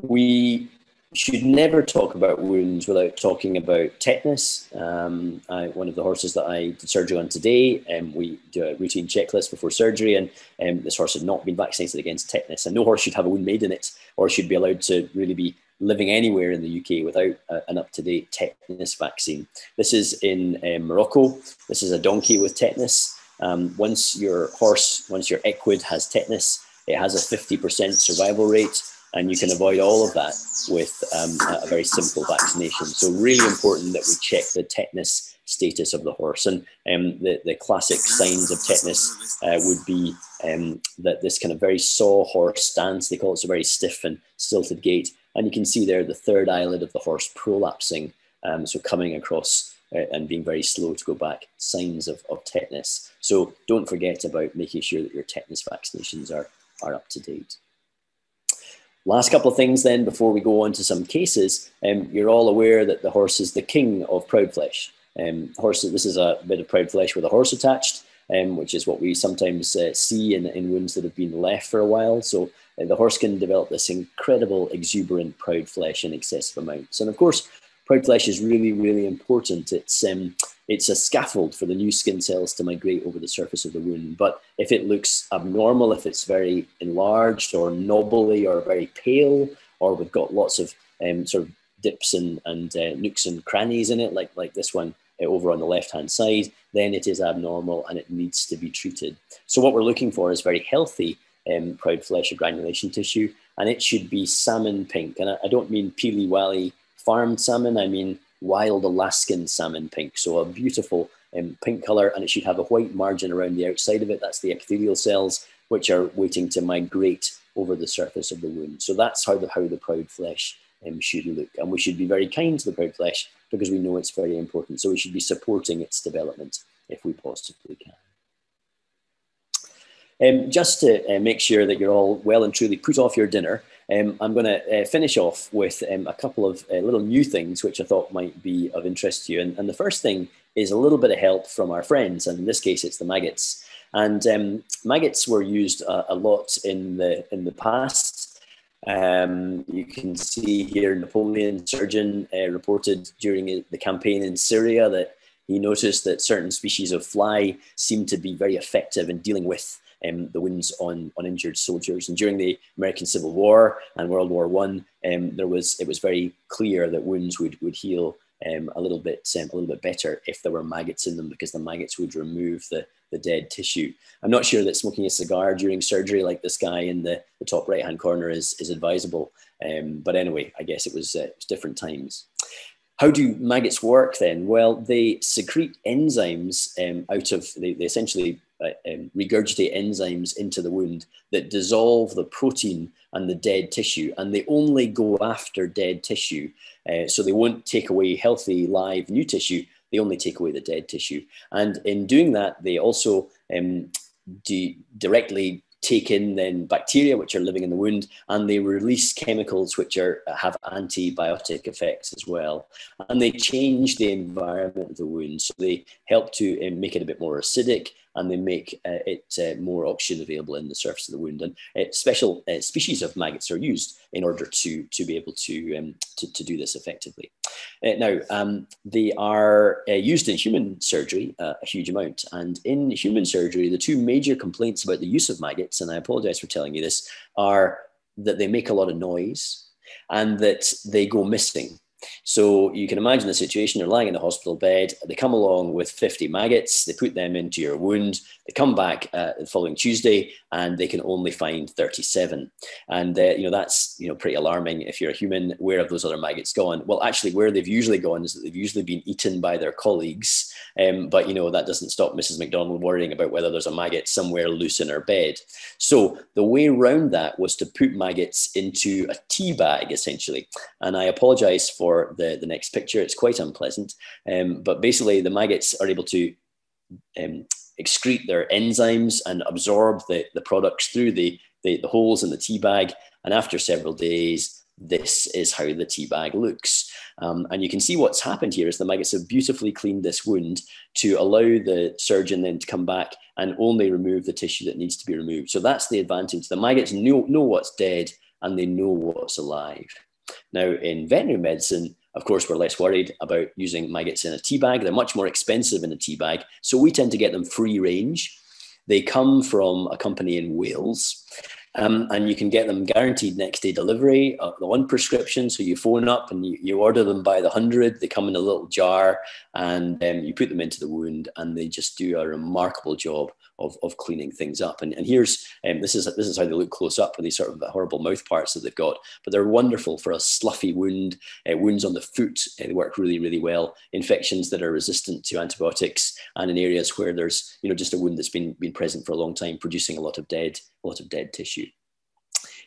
We should never talk about wounds without talking about tetanus. Um, I, one of the horses that I did surgery on today, um, we do a routine checklist before surgery, and um, this horse had not been vaccinated against tetanus. And no horse should have a wound made in it or should be allowed to really be living anywhere in the UK without a, an up to date tetanus vaccine. This is in um, Morocco. This is a donkey with tetanus. Um, once your horse, once your equid has tetanus, it has a 50% survival rate, and you can avoid all of that with um, a very simple vaccination. So, really important that we check the tetanus status of the horse. And um, the, the classic signs of tetanus uh, would be um, that this kind of very saw horse stance, they call it, so very stiff and stilted gait, and you can see there the third eyelid of the horse prolapsing, um, so coming across uh, and being very slow to go back, signs of, of tetanus. So don't forget about making sure that your tetanus vaccinations are, are up to date. Last couple of things then before we go on to some cases. Um, you're all aware that the horse is the king of proud flesh. Um, horse, this is a bit of proud flesh with a horse attached, um, which is what we sometimes uh, see in, in wounds that have been left for a while. So uh, the horse can develop this incredible, exuberant, proud flesh in excessive amounts. And of course, proud flesh is really, really important. It's um, it's a scaffold for the new skin cells to migrate over the surface of the wound. But if it looks abnormal, if it's very enlarged or knobbly or very pale, or we've got lots of um, sort of dips and, and uh, nooks and crannies in it, like, like this one uh, over on the left hand side, then it is abnormal and it needs to be treated. So, what we're looking for is very healthy um, proud flesh or granulation tissue, and it should be salmon pink. And I, I don't mean Peely Wally farmed salmon, I mean wild Alaskan salmon pink. So a beautiful um, pink color, and it should have a white margin around the outside of it. That's the epithelial cells, which are waiting to migrate over the surface of the wound. So that's how the, how the proud flesh um, should look. And we should be very kind to the proud flesh because we know it's very important. So we should be supporting its development if we possibly can. Um, just to uh, make sure that you're all well and truly put off your dinner, um, I'm going to uh, finish off with um, a couple of uh, little new things which I thought might be of interest to you. And, and, the first thing is a little bit of help from our friends, and in this case, it's the maggots. And um, maggots were used a lot in the in the past Um, you can see here Napoleon surgeon uh, reported during the campaign in Syria that he noticed that certain species of fly seemed to be very effective in dealing with um, the wounds on, on injured soldiers. And during the American Civil War and World War One, um, there was it was very clear that wounds would, would heal um, a little bit um, a little bit better if there were maggots in them because the maggots would remove the, the dead tissue. I'm not sure that smoking a cigar during surgery, like this guy in the, the top right hand corner, is, is advisable. Um, but anyway, I guess it was, uh, it was different times. How do maggots work then? Well, they secrete enzymes um, out of, they, they essentially uh, um, regurgitate enzymes into the wound that dissolve the protein and the dead tissue, and they only go after dead tissue. Uh, so they won't take away healthy, live, new tissue. They only take away the dead tissue. And in doing that, they also um, directly take in then bacteria which are living in the wound and they release chemicals which are have antibiotic effects as well and they change the environment of the wound so they help to um, make it a bit more acidic and they make uh, it uh, more oxygen available in the surface of the wound. And uh, special uh, species of maggots are used in order to, to be able to, um, to, to, do this effectively. Now, um, they are used in human surgery a huge amount. And in human surgery, the two major complaints about the use of maggots, and I apologize for telling you this, are that they make a lot of noise and that they go missing. So you can imagine the situation. You're lying in a hospital bed. They come along with 50 maggots. They put them into your wound. They come back uh, the following Tuesday, and they can only find 37. And uh, you know that's you know pretty alarming. If you're a human, where have those other maggots gone? Well, actually, where they've usually gone is that they've usually been eaten by their colleagues. Um, but you know that doesn't stop Mrs. McDonald worrying about whether there's a maggot somewhere loose in her bed. So the way around that was to put maggots into a tea bag essentially. And I apologise for for the, the next picture. It's quite unpleasant. Um, but basically, the maggots are able to um, excrete their enzymes and absorb the, the products through the, the, the holes in the tea bag. And after several days, this is how the tea bag looks. Um, and you can see what's happened here is the maggots have beautifully cleaned this wound to allow the surgeon then to come back and only remove the tissue that needs to be removed. So that's the advantage. The maggots know, know what's dead and they know what's alive. Now, in veterinary medicine, of course, we're less worried about using maggots in a tea bag. They're much more expensive in a tea bag. So we tend to get them free range. They come from a company in Wales. Um, and you can get them guaranteed next day delivery on prescription. So you phone up and you, you order them by the hundred. They come in a little jar and um, you put them into the wound, and they just do a remarkable job of, of cleaning things up. And, and here's um, this is this is how they look close up with these sort of horrible mouth parts that they've got. But they're wonderful for a sloughy wound, uh, wounds on the foot. Uh, they work really really well. Infections that are resistant to antibiotics, and in areas where there's you know just a wound that's been been present for a long time, producing a lot of dead a lot of dead tissue.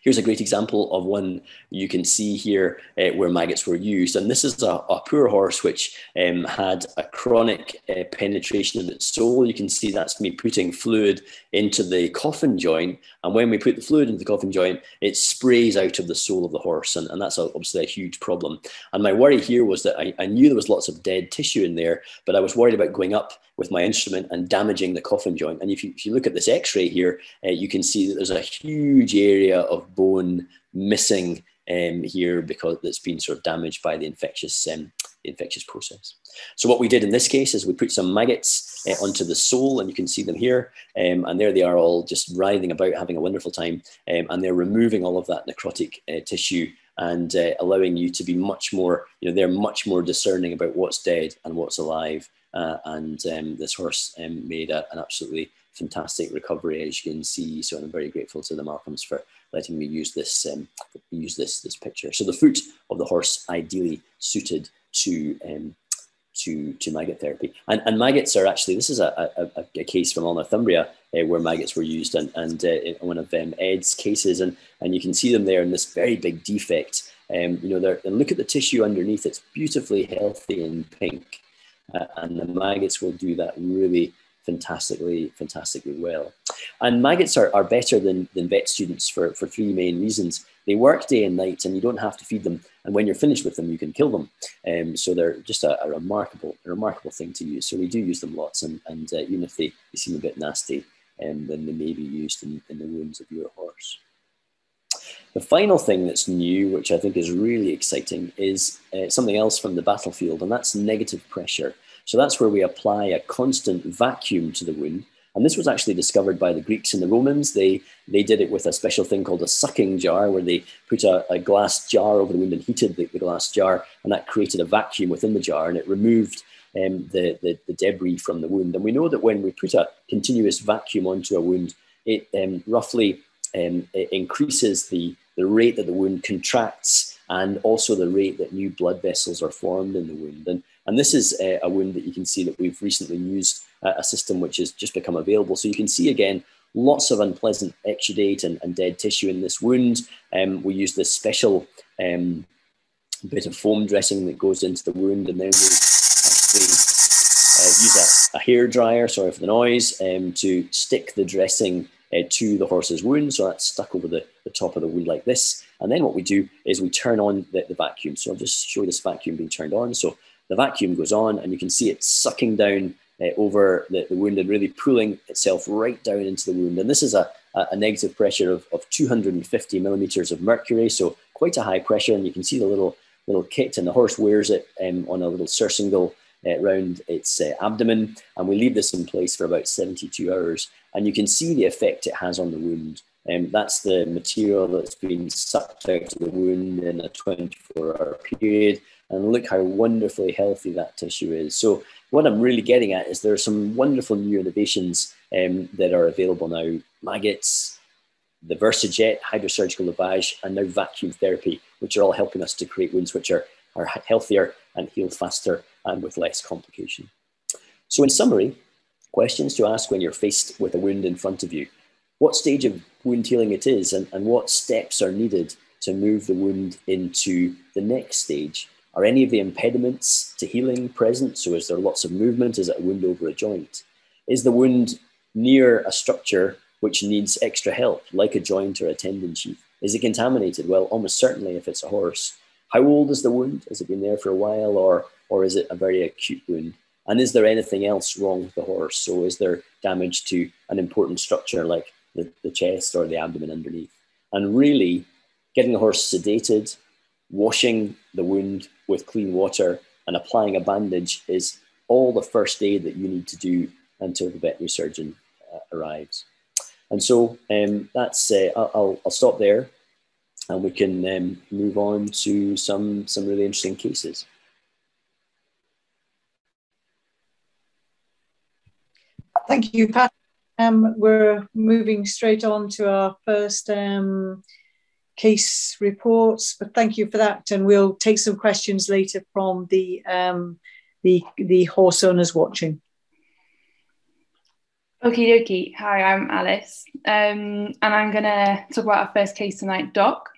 Here's a great example of one you can see here uh, where maggots were used. And this is a, a poor horse which um, had a chronic uh, penetration of its sole. You can see that's me putting fluid into the coffin joint. And when we put the fluid into the coffin joint, it sprays out of the sole of the horse. And, and that's obviously a huge problem. And my worry here was that I, I knew there was lots of dead tissue in there, but I was worried about going up with my instrument and damaging the coffin joint. And if you, if you look at this x-ray here, uh, you can see that there's a huge area of bone missing um, here because it's been sort of damaged by the infectious um, infectious process. So what we did in this case is we put some maggots uh, onto the sole, and you can see them here, um, and there they are all just writhing about, having a wonderful time, um, and they're removing all of that necrotic uh, tissue and uh, allowing you to be much more, you know, they're much more discerning about what's dead and what's alive. Uh, and um, this horse um, made a, an absolutely fantastic recovery, as you can see. So I'm very grateful to the Malcolms for letting me use this um, use this this picture. So the foot of the horse ideally suited to um, to to maggot therapy, and, and maggots are actually this is a, a, a case from Northumbria uh, where maggots were used, and and uh, one of um, Ed's cases, and and you can see them there in this very big defect. Um, you know, and look at the tissue underneath; it's beautifully healthy and pink uh, and the maggots will do that really fantastically, fantastically well. And maggots are, are better than, than vet students for, for three main reasons. They work day and night and you don't have to feed them. And when you're finished with them, you can kill them. Um, so they're just a, a, remarkable, a remarkable thing to use. So we do use them lots. And, and uh, even if they, they seem a bit nasty, um, then they may be used in, in the wounds of your horse. The final thing that's new, which I think is really exciting, is uh, something else from the battlefield, and that's negative pressure. So that's where we apply a constant vacuum to the wound. And this was actually discovered by the Greeks and the Romans. They, they did it with a special thing called a sucking jar, where they put a, a glass jar over the wound and heated the, the, glass jar, and that created a vacuum within the jar, and it removed um, the, the, the, debris from the wound. And we know that when we put a continuous vacuum onto a wound, it um, roughly um, it increases the, the rate that the wound contracts and also the rate that new blood vessels are formed in the wound. And, and this is a, a wound that you can see that we've recently used a system which has just become available. So you can see again, lots of unpleasant exudate and, and dead tissue in this wound. Um, we use this special um, bit of foam dressing that goes into the wound and then we actually uh, use a, a hair dryer, sorry for the noise, um, to stick the dressing uh, to the horse's wound. So that's stuck over the, the top of the wound like this. And then what we do is we turn on the, the vacuum. So I'll just show this vacuum being turned on. So the vacuum goes on and you can see it sucking down uh, over the, the, wound and really pulling itself right down into the wound. And this is a, a negative pressure of, of 250 millimeters of mercury. So quite a high pressure. And you can see the little, little kit and the horse wears it um, on a little surcingle uh, around its uh, abdomen. And we leave this in place for about 72 hours. And you can see the effect it has on the wound. Um, that's the material that's been sucked out of the wound in a 24 hour period. And look how wonderfully healthy that tissue is. So, what I'm really getting at is there are some wonderful new innovations um, that are available now maggots, the VersaJet, hydrosurgical lavage, and now vacuum therapy, which are all helping us to create wounds which are, are healthier and heal faster and with less complication. So, in summary, questions to ask when you're faced with a wound in front of you what stage of wound healing it is and, and what steps are needed to move the wound into the next stage. Are any of the impediments to healing present? So, is there lots of movement? Is it a wound over a joint? Is the wound near a structure which needs extra help, like a joint or a tendon sheath? Is it contaminated? Well, almost certainly if it's a horse. How old is the wound? Has it been there for a while or, or is it a very acute wound? And is there anything else wrong with the horse? So, is there damage to an important structure like the, the chest or the abdomen underneath. And really getting the horse sedated, washing the wound with clean water, and applying a bandage is all the first aid that you need to do until the veterinary surgeon uh, arrives. And so um, that's uh, I'll, I'll stop there, and we can um, move on to some some really interesting cases. Thank you, Pat. Um, we're moving straight on to our first um, case reports, but thank you for that. And we'll take some questions later from the, um, the, the horse owners watching. Okie dokie. Hi, I'm Alice. Um, and I'm going to talk about our first case tonight, Doc.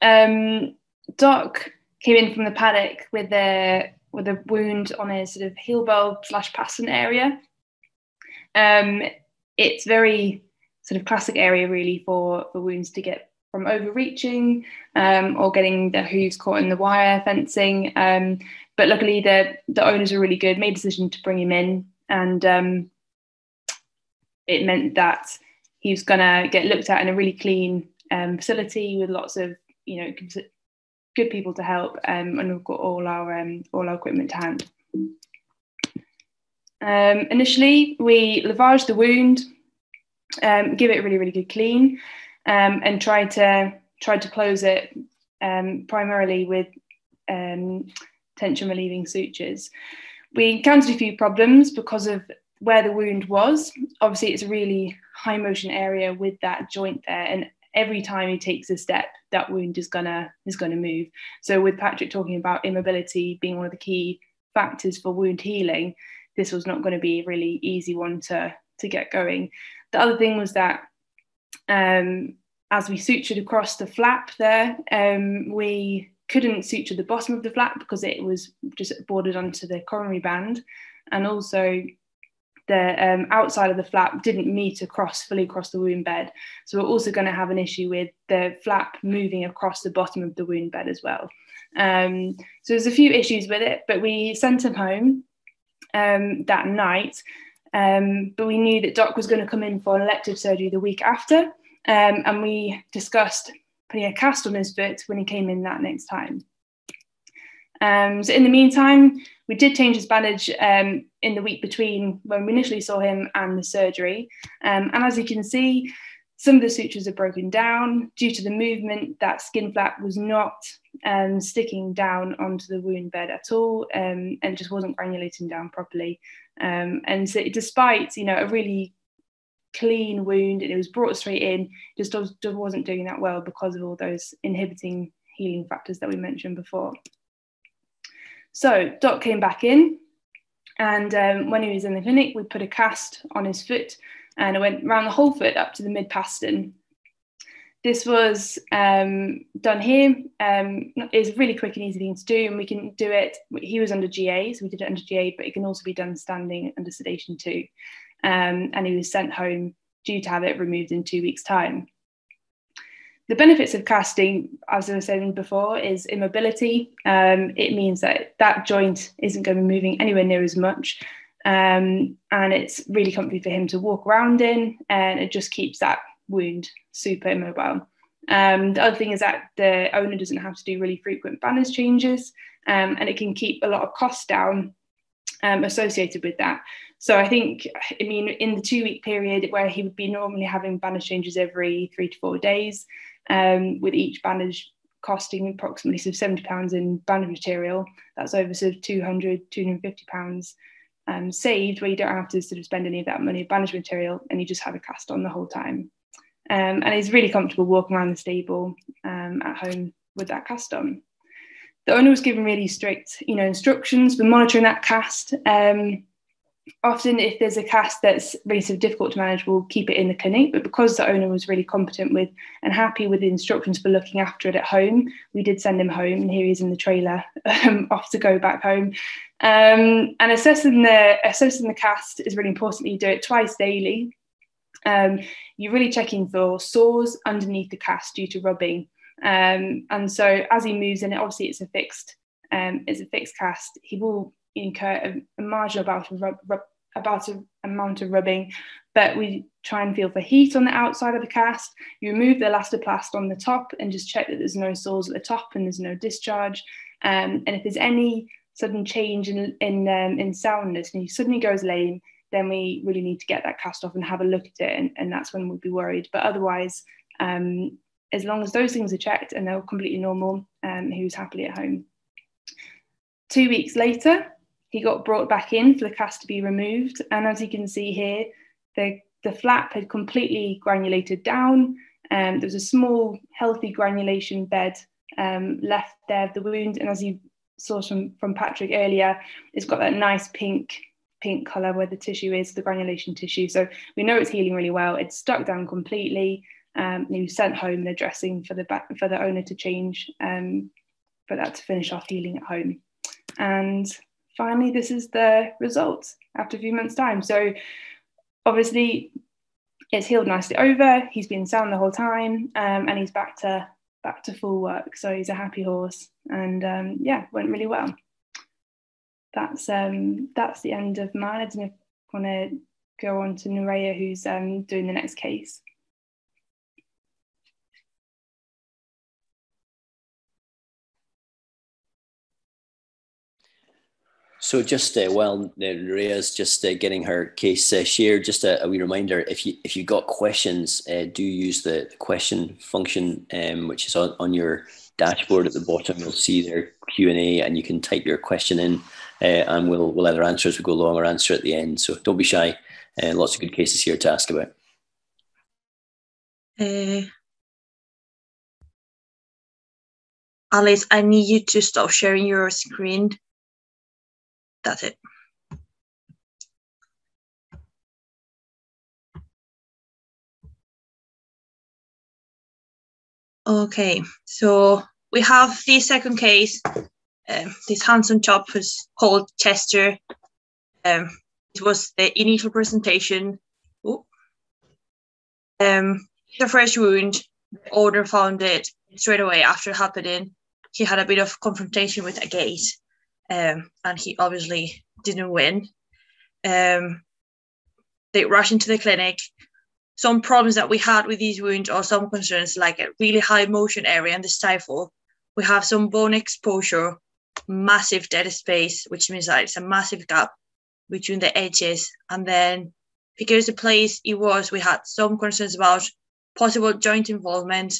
Um, Doc came in from the paddock with a, with a wound on his sort of heel bulb slash pastern area. Um, it's very sort of classic area really for, for wounds to get from overreaching um, or getting the hooves caught in the wire fencing. Um, but luckily, the the owners were really good. Made a decision to bring him in, and um, it meant that he was gonna get looked at in a really clean um, facility with lots of you know good people to help, um, and we've got all our um, all our equipment to hand. Initially, we lavage the wound, give it a really, really good clean, um, and tried to try to close it um, primarily with um, tension relieving sutures. We encountered a few problems because of where the wound was. Obviously, it's a really high motion area with that joint there, and every time he takes a step, that wound is gonna is gonna move. So, with Patrick talking about immobility being one of the key factors for wound healing, this was not going to be a really easy one to to get going. The other thing was that um, as we sutured across the flap there, um, we couldn't suture the bottom of the flap because it was just bordered onto the coronary band, and also the um, outside of the flap didn't meet across fully across the wound bed. So we're also going to have an issue with the flap moving across the bottom of the wound bed as well. Um, so there's a few issues with it, but we sent him home um, that night. Um, but we knew that Doc was going to come in for an elective surgery the week after. Um, and we discussed putting a cast on his foot when he came in that next time. Um, so in the meantime, we did change his bandage um, in the week between when we initially saw him and the surgery. Um, and as you can see, some of the sutures are broken down due to the movement. That skin flap was not um, sticking down onto the wound bed at all, um, and just wasn't granulating down properly. Um, and so, despite you know a really clean wound and it was brought straight in, just, wasn't doing that well because of all those inhibiting healing factors that we mentioned before. So Doc came back in, and um, when he was in the clinic, we put a cast on his foot, and it went around the whole foot up to the mid pastern. This was um, done here. Um, it's a really quick and easy thing to do, and we can do it. He was under GA, so we did it under GA, but it can also be done standing under sedation too. Um, and he was sent home due to have it removed in two weeks' time. The benefits of casting, as I was saying before, is immobility. Um, it means that that joint isn't going to be moving anywhere near as much. Um, and it's really comfy for him to walk around in, and it just keeps that wound super immobile. Um, the other thing is that the owner doesn't have to do really frequent bandage changes, um, and it can keep a lot of costs down um, associated with that. So I think, I mean, in the two week period where he would be normally having banner changes every three to four days, um, with each banner costing approximately sort of 70 pounds in banner material, that's over sort of 200, 250 pounds um, saved where you don't have to sort of spend any of that money bandage material and you just have a cast on the whole time. Um, and he's really comfortable walking around the stable um, at home with that cast on. The owner was given really strict, you know, instructions. We're monitoring that cast. Um, often if there's a cast that's of difficult to manage, we'll keep it in the clinic. But because the owner was really competent with and happy with the instructions for looking after it at home, we did send him home, and here he is in the trailer, um, off to go back home. Um, and assessing the assessing the cast is really important. You do it twice daily. Um, you're really checking for sores underneath the cast due to rubbing. Um, and so as he moves in, it, obviously it's a fixed um, it's a fixed cast. He will incur a, a marginal amount of, rub, rub, about a amount of rubbing, but we try and feel for heat on the outside of the cast. You remove the elastoplast on the top and just check that there's no sores at the top and there's no discharge. Um, and if there's any sudden change in in, um, in soundness and he suddenly goes lame, then we really need to get that cast off and have a look at it, and, and that's when we'd be worried. But otherwise, um, as long as those things are checked and they're completely normal, um, he was happily at home. Two weeks later, he got brought back in for the cast to be removed. And as you can see here, the, the flap had completely granulated down. Um, there was a small, healthy granulation bed um, left there of the wound. And as you saw from, from Patrick earlier, it's got that nice pink pink colour where the tissue is, the granulation tissue. So we know it's healing really well. It's stuck down completely. Um, and he was sent home in a dressing for the back, for the owner to change um, for that to finish off healing at home. And finally, this is the result after a few months' time. So obviously, it's healed nicely over. He's been sound the whole time, um, and he's back to back to full work. So he's a happy horse, and um, yeah, went really well. That's um, that's the end of mine. I don't know if want to go on to Nerea, who's um, doing the next case. So just uh, while Rhea's just uh, getting her case uh, shared, just a, a, wee reminder: if you if you got questions, uh, do use the question function, um, which is on, on your dashboard at the bottom. You'll see their Q and A, and you can type your question in, and we'll we'll either answer as we go along or answer at the end. So don't be shy. Uh, lots of good cases here to ask about. Uh, Alice, I need you to stop sharing your screen. That's it. Okay, so we have the second case. Um, this handsome chap was called Chester. Um, it was the initial presentation. Ooh. Um, the fresh wound, the owner found it straight away after happening. He had a bit of confrontation with a gate um, and he obviously didn't win. Um, they rushed into the clinic. some problems that we had with these wounds or some concerns like a really high motion area and the stifle. We have some bone exposure, massive dead space, which means that it's a massive gap between the edges. And then because the place it was, we had some concerns about possible joint involvement,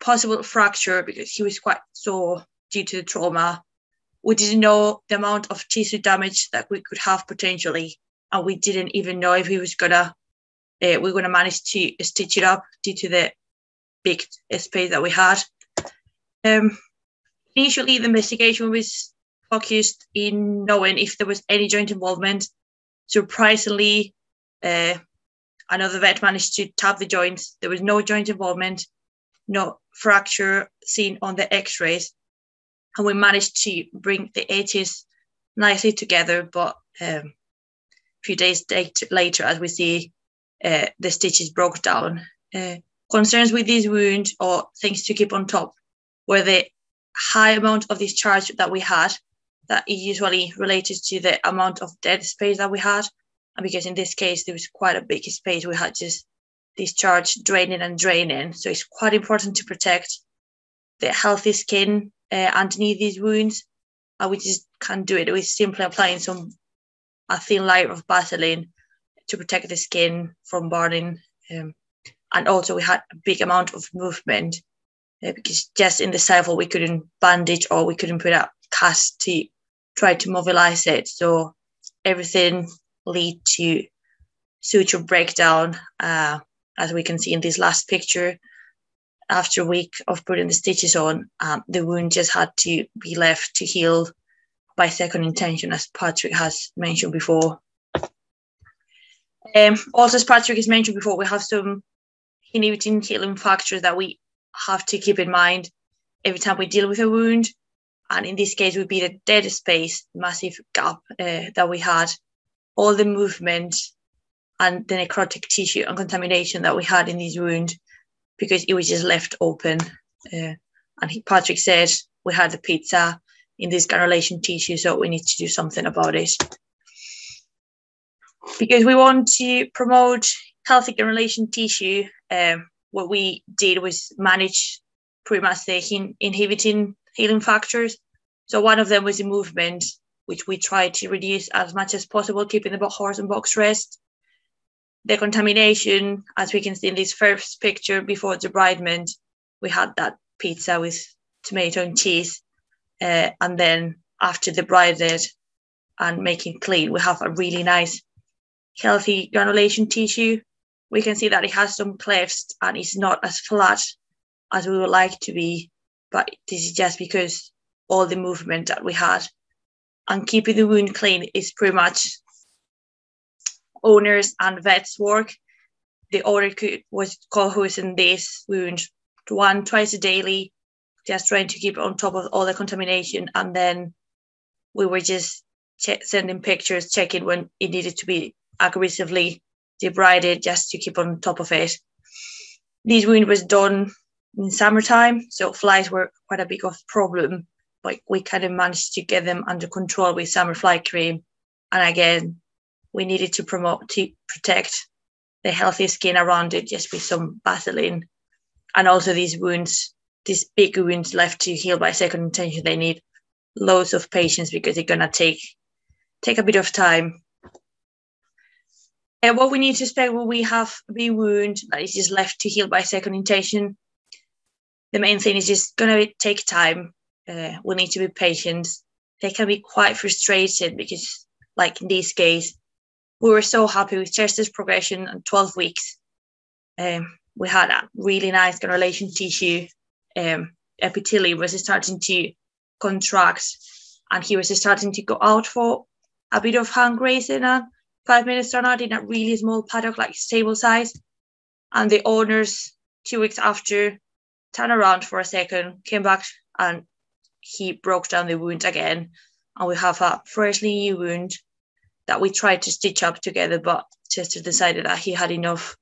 possible fracture because he was quite sore due to the trauma. We didn't know the amount of tissue damage that we could have potentially, and we didn't even know if he was gonna uh, we're gonna manage to stitch it up due to the big space that we had. Um, initially, the investigation was focused in knowing if there was any joint involvement. Surprisingly, uh, another vet managed to tap the joints. There was no joint involvement, no fracture seen on the x-rays. And we managed to bring the edges nicely together. But um, a few days later, as we see, uh, the stitches broke down. Uh, concerns with this wound or things to keep on top were the high amount of discharge that we had that is usually related to the amount of dead space that we had. And because in this case there was quite a big space we had just discharge draining and draining. So it's quite important to protect the healthy skin uh, underneath these wounds. And we just can't do it with simply applying some a thin layer of vaseline to protect the skin from burning um, and also we had a big amount of movement because just in the stifle we couldn't bandage or we couldn't put up cast to try to mobilize it so everything lead to suture breakdown, uh, as we can see in this last picture. After a week of putting the stitches on, um, the wound just had to be left to heal by second intention, as Patrick has mentioned before. Um, also, as Patrick has mentioned before, we have some inhibiting healing factors that we have to keep in mind every time we deal with a wound. And in this case, would be the dead space, massive gap uh, that we had all the movement and the necrotic tissue and contamination that we had in this wound because it was just left open. Uh, and he, Patrick said we had the pizza in this granulation tissue, so we need to do something about it. Because we want to promote healthy granulation tissue, um, what we did was manage pretty much the inhibiting healing factors. So one of them was the movement, which we tried to reduce as much as possible, keeping the horse and box rest. The contamination, as we can see in this first picture before the debridement, we had that pizza with tomato and cheese. Uh, and then after the debrided and making clean, we have a really nice, healthy granulation tissue. We can see that it has some clefts and it's not as flat as we would like to be. But this is just because all the movement that we had and keeping the wound clean is pretty much owners and vets work. The owner could, was cold hosing this wound one twice a daily, just trying to keep on top of all the contamination. And then we were just sending pictures, checking when it needed to be aggressively debrided just to keep on top of it. This wound was done in summertime, so flies were quite a big of problem but we kind of managed to get them under control with summer fly cream. And again, we needed to promote to protect the healthy skin around it just with some Vaseline. And also these wounds, these big wounds left to heal by second intention, they need loads of patience because they're gonna take take a bit of time. And what we need to expect when we have a big wound that is just left to heal by second intention, the main thing is just gonna take time uh, we need to be patient. They can be quite frustrated because, like in this case, we were so happy with Chester's progression in 12 weeks. Um, we had a really nice granulation tissue. Um, epithelium was starting to contract, and he was starting to go out for a bit of hand grazing and five minutes turnout in a really small paddock, like stable size. And the owners, two weeks after, turned around for a second, came back and he broke down the wound again, and we have a freshly new wound that we tried to stitch up together, but Chester decided that he had enough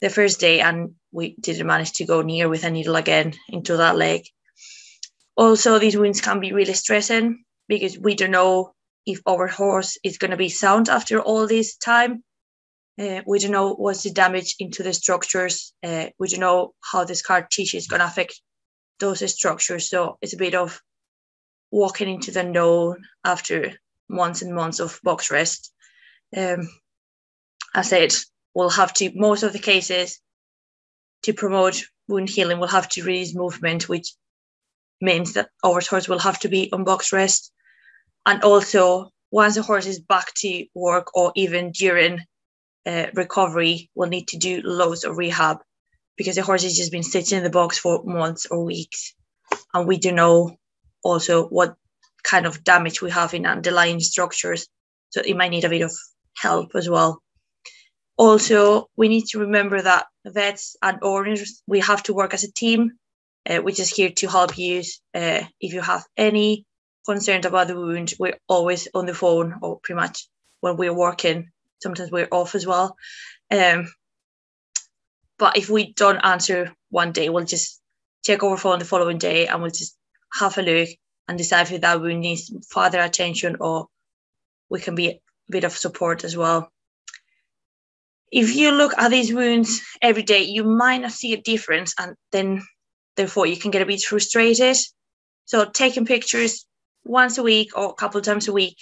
the first day, and we didn't manage to go near with a needle again into that leg. Also, these wounds can be really stressing because we don't know if our horse is going to be sound after all this time. Uh, we don't know what's the damage into the structures. Uh, we don't know how the scar tissue is going to affect those structures. So it's a bit of walking into the unknown after months and months of box rest. Um, I said we'll have to most of the cases to promote wound healing we'll have to release movement, which means that our horse will have to be on box rest. And also, once the horse is back to work or even during uh, recovery, we'll need to do loads of rehab because the horse has just been sitting in the box for months or weeks. And we do know also what kind of damage we have in underlying structures. So it might need a bit of help as well. Also, we need to remember that vets and owners, we have to work as a team, uh, which is here to help you. Uh, if you have any concerns about the wound, we're always on the phone or pretty much when we're working. Sometimes we're off as well. Um, but if we don't answer one day, we'll just check our phone the following day and we'll just have a look and decide if that wound needs further attention or we can be a bit of support as well. If you look at these wounds every day, you might not see a difference and then therefore you can get a bit frustrated. So taking pictures once a week or a couple times a week.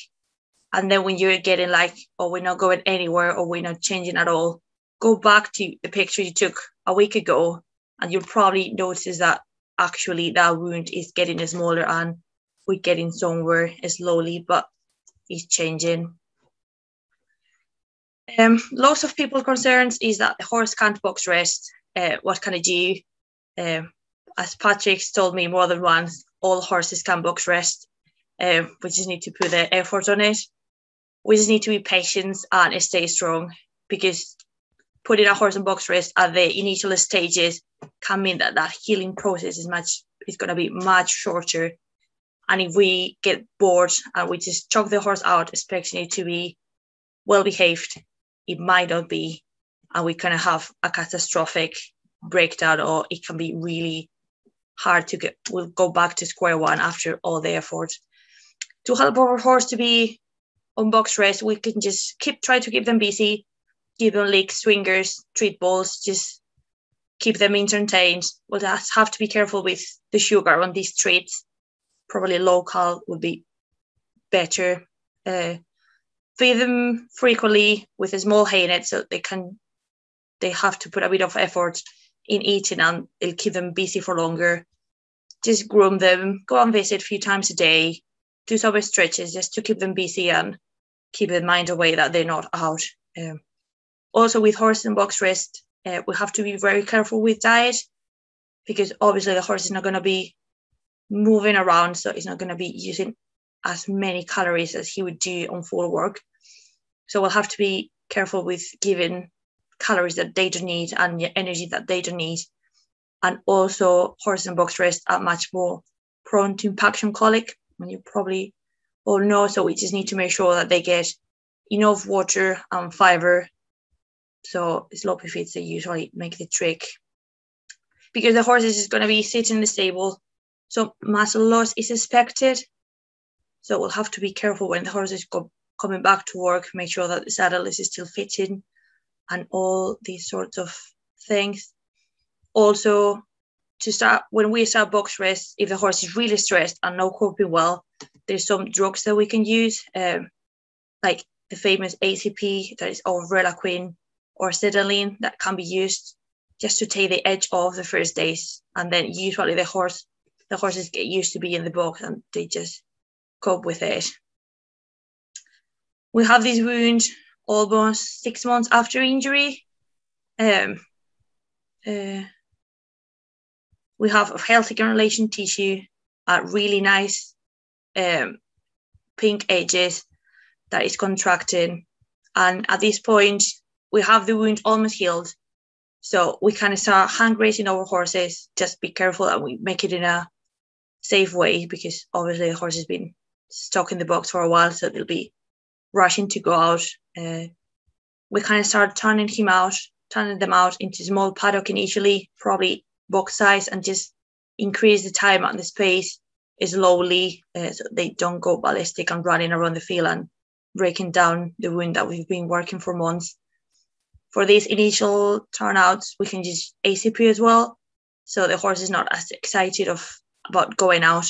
And then when you're getting like, oh, we're not going anywhere or we're not changing at all, go back to the picture you took a week ago and you'll probably notice that actually that wound is getting smaller and we're getting somewhere slowly, but it's changing. Um, lots of people concerns is that the horse can't box rest. Uh, what can I do? Um, as Patrick's told me more than once, all horses can box rest. Um, we just need to put the effort on it. We just need to be patient and stay strong because putting a horse in box rest at the initial stages can mean that that healing process is much is going to be much shorter. And if we get bored and we just chuck the horse out, expecting it to be well behaved, it might not be, and we kind of have a catastrophic breakdown, or it can be really hard to get. We'll go back to square one after all the effort. To help our horse to be on box rest, we can just keep try to keep them busy, give them licks, swingers, treat balls, just keep them entertained. We'll just have to be careful with the sugar on these treats. Probably local would be better. Uh, feed them frequently with a small hay net so they can they have to put a bit of effort in eating and it'll keep them busy for longer. Just groom them, go and visit a few times a day, do some stretches just to keep them busy and keep in mind away that they're not out. Um, also with horse and box rest, uh, we have to be very careful with diet because obviously the horse is not going to be moving around, so it's not going to be using as many calories as he would do on full work. So we'll have to be careful with giving calories that they don't need and energy that they don't need. And also horse and box rest are much more prone to impaction colic, you probably all know. So we just need to make sure that they get enough water and fiber. So sloppy feeds they usually make the trick. Because the horse is just going to be sitting in the stable, so muscle loss is expected. So we'll have to be careful when the horses go coming back to work, make sure that the saddle is still fitting and all these sorts of things. Also, to start when we start box rest, if the horse is really stressed and not coping well, there's some drugs that we can use, um, like the famous ACP, that is Relaquine or Sedalin, that can be used just to take the edge off the first days. And then usually the horse, the horses get used to be in the box and they just cope with it. We have this wound almost six months after injury. Um, uh, we have a healthy granulation tissue, uh, really nice um, pink edges that is contracting. And at this point, we have the wound almost healed. So we kind of start hand grazing our horses. Just be careful that we make it in a safe way because obviously the horse has been stuck in the box for a while, so they'll be rushing to go out. Uh, we kind of started turning him out, turning them out into small paddock initially, probably box size, and just increase the time and the space is slowly uh, so they don't go ballistic and running around the field and breaking down the wound that we've been working for months. for these initial turnouts, we can use ACP as well. So the horse is not as excited of about going out.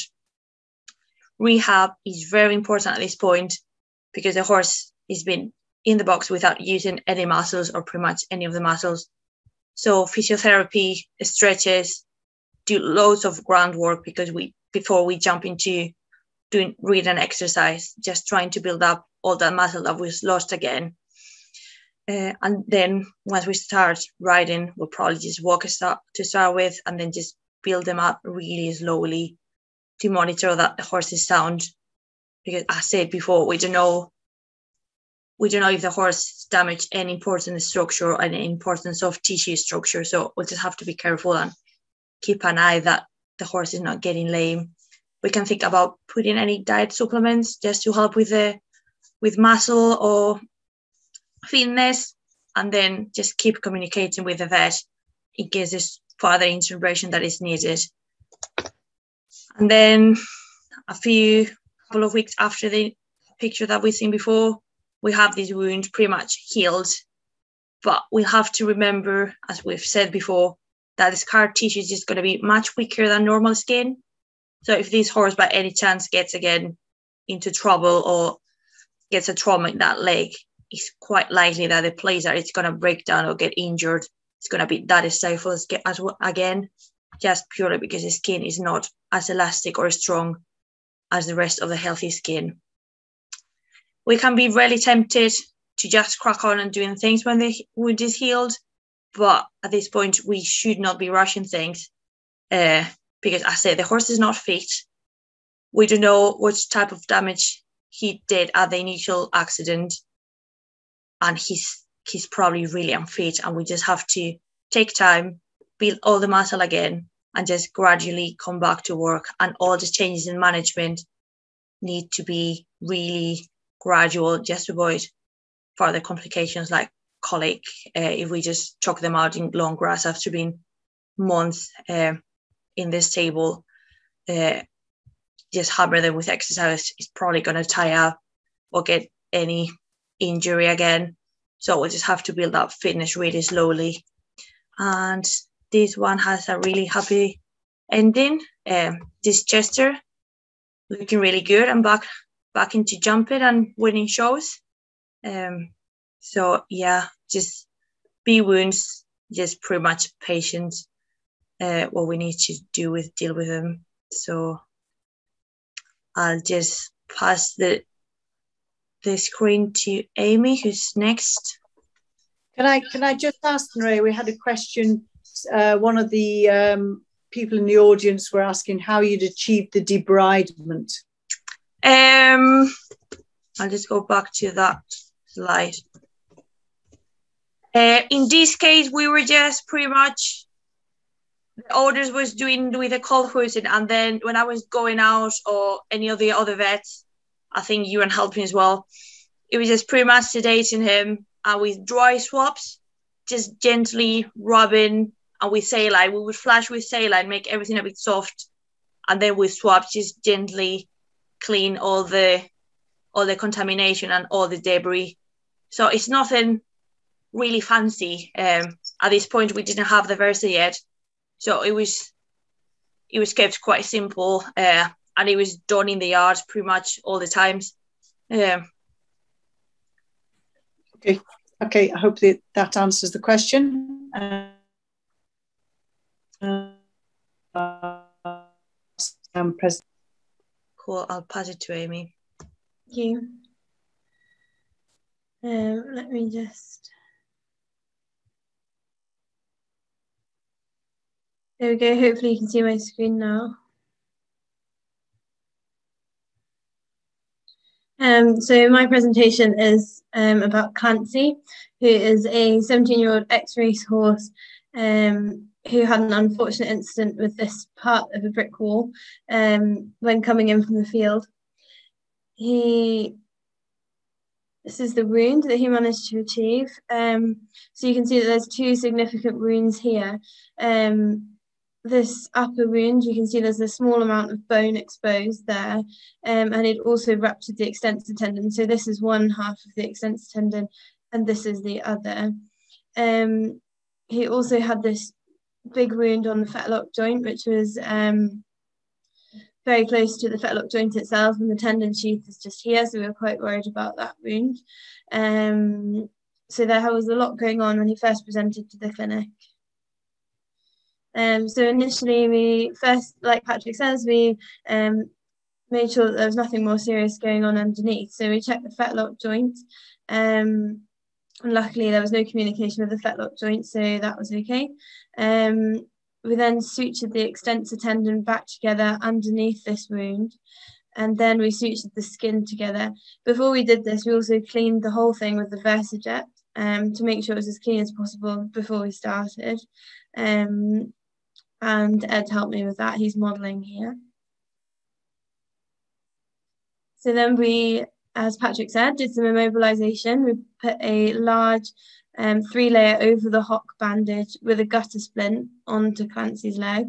Rehab is very important at this point because the horse has been in the box without using any muscles or pretty much any of the muscles. So physiotherapy, stretches, do loads of groundwork because we before we jump into doing read and exercise, just trying to build up all that muscle that was lost again. Uh, and then once we start riding, we'll probably just walk start to start with, and then just build them up really slowly to monitor that the horse is sound. Because I said before, we don't know we don't know if the horse damaged any important structure or any important soft tissue structure. So we'll just have to be careful and keep an eye that the horse is not getting lame. We can think about putting any diet supplements just to help with the with muscle or fitness, and then just keep communicating with the vet in case there's further intervention that is needed. And then a few couple of weeks after the picture that we've seen before, we have this wound pretty much healed. But we have to remember, as we've said before, that the scar tissue is just going to be much weaker than normal skin. So if this horse by any chance gets again into trouble or gets a trauma in that leg, it's quite likely that the place that it's going to break down or get injured is going to be that stifled as well, again, just purely because the skin is not as elastic or strong as the rest of the healthy skin. We can be really tempted to just crack on and doing things when the wound is healed, but at this point, we should not be rushing things uh, because I say the horse is not fit. We don't know what type of damage he did at the initial accident, and he's he's probably really unfit. And we just have to take time, build all the muscle again, and just gradually come back to work. And all the changes in management need to be really gradual, just to avoid further complications like colic uh, if we just chuck them out in long grass after being months uh, in this table. Uh, just hammer them with exercise is probably going to tie up or get any injury again. So we'll just have to build up fitness really slowly. And this one has a really happy ending. Um, this Chester looking really good and back back into jumping and winning shows. Um, so yeah, just be wounds, just pretty much patient. Uh, what we need to do with deal with them. So I'll just pass the the screen to Amy, who's next. Can I can I just ask, Ray? We had a question. Uh, one of the um, people in the audience were asking how you'd achieved the debridement. Um, I'll just go back to that slide. Uh, in this case, we were just pretty much the orders was doing with the cold hosing, and then when I was going out or any of the other vets, I think you and helping as well. It was just pretty much sedating him and with dry swabs, just gently rubbing and with saline. We would flash with saline, make everything a bit soft, and then with swabs, just gently clean all the all the contamination and all the debris. So it's nothing really fancy. Um, at this point, we didn't have the Versa yet, so it was it was kept quite simple, uh, and it was done in the yard pretty much all the times. Um, okay, okay. I hope that that answers the question. Uh, um, President. Cool. I'll pass it to Amy. Thank you. Um, let me just. There we go. Hopefully you can see my screen now. Um, so my presentation is um, about Clancy, who is a 17-year-old ex-race horse um, who had an unfortunate incident with this part of a brick wall um, when coming in from the field. He this is the wound that he managed to achieve. Um, so you can see that there's two significant wounds here. Um, this upper wound, you can see there's a small amount of bone exposed there, um, and it also ruptured the extensor tendon. So this is one half of the extensor tendon, and this is the other. um, he also had this big wound on the fetlock joint, which was um, very close to the fetlock joint itself, and the tendon sheath is just here, so we were quite worried about that wound. Um, so there was a lot going on when he first presented to the clinic. Um, so initially, we first, like Patrick says, we um, made sure that there was nothing more serious going on underneath. So we checked the fetlock joint. Um, and luckily, there was no communication with the fetlock joint, so that was okay. Um, we then sutured the extensor tendon back together underneath this wound, and then we sutured the skin together. Before we did this, we also cleaned the whole thing with the Versajet um, to make sure it was as clean as possible before we started. Um, and Ed helped me with that. He's modelling here. So then we, as Patrick said, did some immobilization. We put a large um, three layer over the hock bandage with a gutter splint onto Clancy's leg.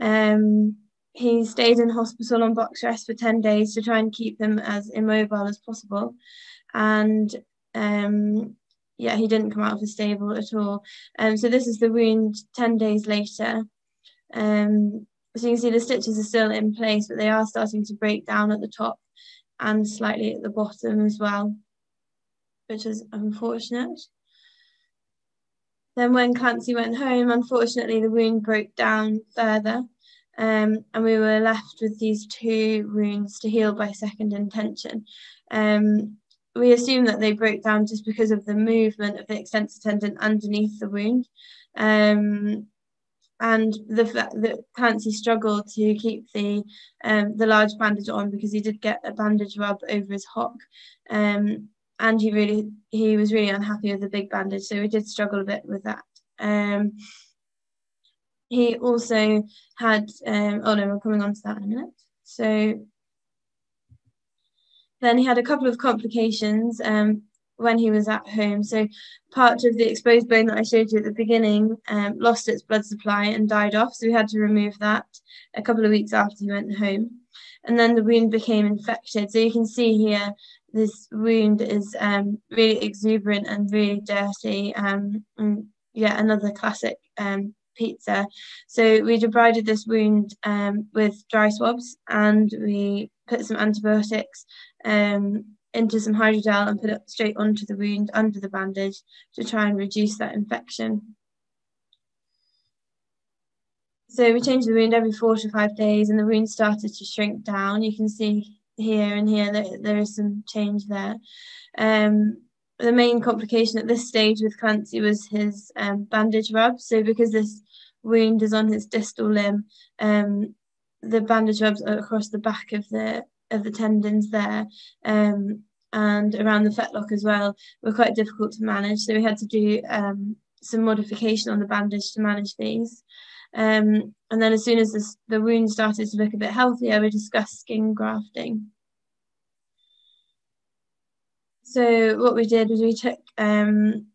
Um, he stayed in hospital on box rest for 10 days to try and keep him as immobile as possible. And um, yeah, he didn't come out of the stable at all. Um, so this is the wound 10 days later. Um, so you can see the stitches are still in place, but they are starting to break down at the top and slightly at the bottom as well, which is unfortunate. Then when Clancy went home, unfortunately, the wound broke down further. Um, and we were left with these two wounds to heal by second intention. Um, we assume that they broke down just because of the movement of the extensor tendon underneath the wound. Um, and the fact that Clancy struggled to keep the um, the large bandage on because he did get a bandage rub over his hock, um, and he really he was really unhappy with the big bandage, so we did struggle a bit with that. Um, he also had um, oh no, we're coming on to that in a minute. So then he had a couple of complications. Um, when he was at home. So part of the exposed bone that I showed you at the beginning um, lost its blood supply and died off. So we had to remove that a couple of weeks after he went home. And then the wound became infected. So you can see here, this wound is um, really exuberant and really dirty. Um, and yeah, another classic um, pizza. So we debrided this wound um, with dry swabs and we put some antibiotics um, into some hydrogel and put it straight onto the wound under the bandage to try and reduce that infection. So we changed the wound every four to five days and the wound started to shrink down. You can see here and here that there is some change there. Um, the main complication at this stage with Clancy was his um, bandage rub. So because this wound is on his distal limb, um, the bandage rubs across the back of the of the tendons there um, and around the fetlock as well were quite difficult to manage. So we had to do um, some modification on the bandage to manage these. Um, and then as soon as this, the wound started to look a bit healthier, we discussed skin grafting. So what we did was we took um,